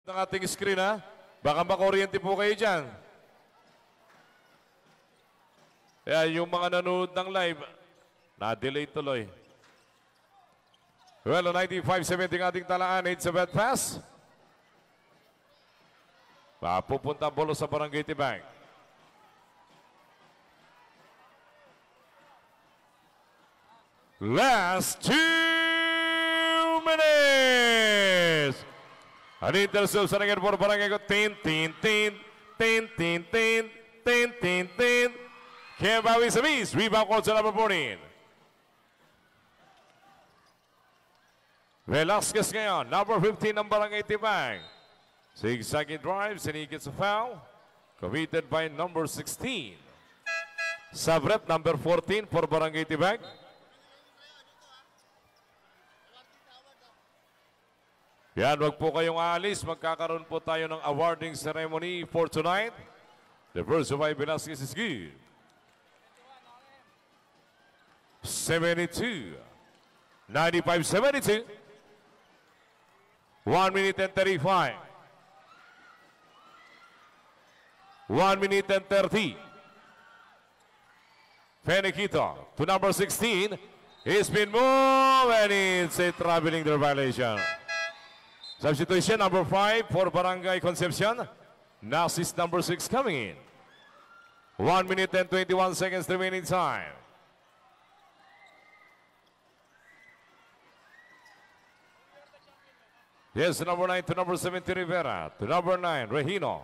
Ng ating screen ha. Baka makuryente po kayo dyan. Kaya yung mga nanonood ng live, na-delay tuloy. Well, 95-70 ang ating talaan. It's a bad pass. Papupunta ang bolo sa Barangay Tibang. Last two minutes. Anin tersul sa ringin for barangay ko. Tin, tin, tin. Tin, tin, tin. Tin, tin, tin. Can't buy with Samis. Rebound call sa number 14. Velasquez ngayon. Number 15 ng barangay Tibang. Zigzagging drives and he gets a foul. Committed by number 16. Sabret number 14 for barangay Tibang. Yan, wag po kayong aalis. Magkakaroon po tayo ng awarding ceremony for tonight. The first of Velasquez is good. 72. 95-72. 1 minute and 35. 1 minute and 30. Feniquito to number 16. He's been moved and it's a traveling violation. Substitution number 5 for Barangay Concepcion. Nasis number 6 coming in. 1 minute and 21 seconds remaining time. Yes, number 9 to number 17 Rivera. To number 9, Regino.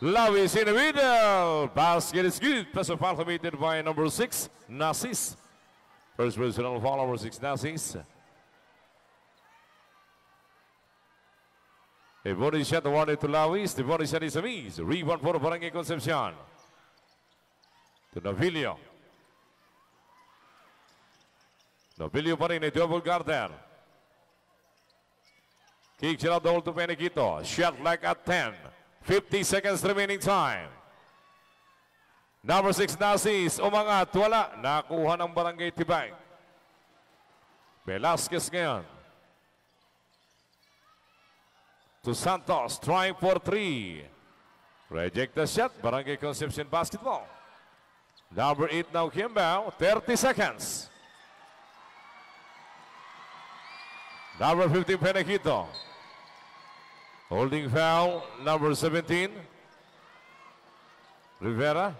Love is in the middle. Basket is good. Pass of committed by number 6, Nasis. First personal foul, number 6, Nasis. Body shot awarded to Lawis. The body shot is a miss. Rebound for Barangay Concepcion. To Novilio. Novilio pa rin, double it out the hole to Penequito. Shot like at 10. 50 seconds remaining time. Number 6, Nasis. Umangat. Wala. Nakuha ng Barangay Tibay. Velasquez ngayon. To Santos. Trying for three. Reject the shot. Barangay Concepcion basketball. Number 8 now, Kimbao. 30 seconds. Number 15, Penequito. Holding foul, number 17. Rivera.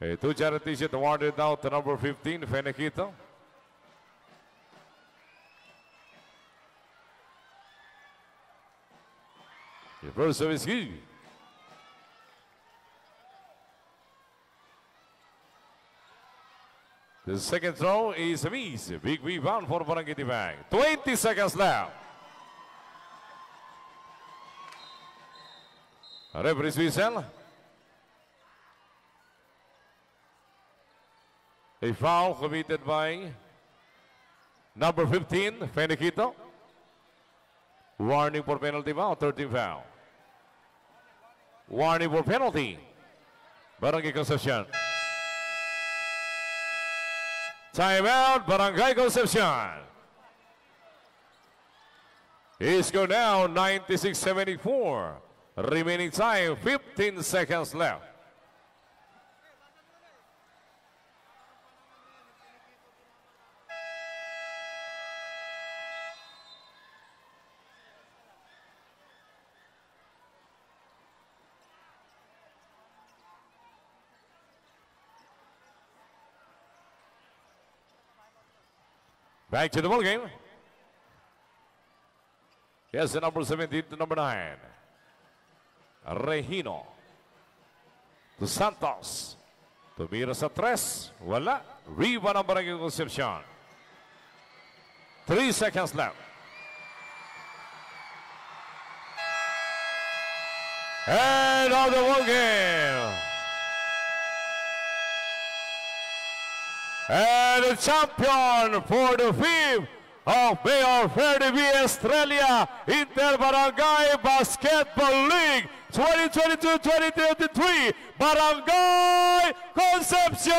A two charity shot awarded now to number 15, Fenequito. The first service. The second throw is a miss. Big rebound for Barangay Tibang. 20 seconds left. Referee's whistle. A foul committed by number 15, Fenequito. Warning for penalty foul, 13 foul. Warning for penalty. Barangay Concepcion. Timeout, Barangay Concepcion. It's go now, 96-74. Remaining time, 15 seconds left. Back to the ball game. Yes, the number 17 to number 9. Regino. To Santos. Tumira sa tres. Wala. Rebound ang Barangay Concepcion. Three seconds left. And on the ball game. And the champion for the fifth of Mayor Ferdy V. Estrella Inter Barangay Basketball League 2022-2023 Barangay Concepcion!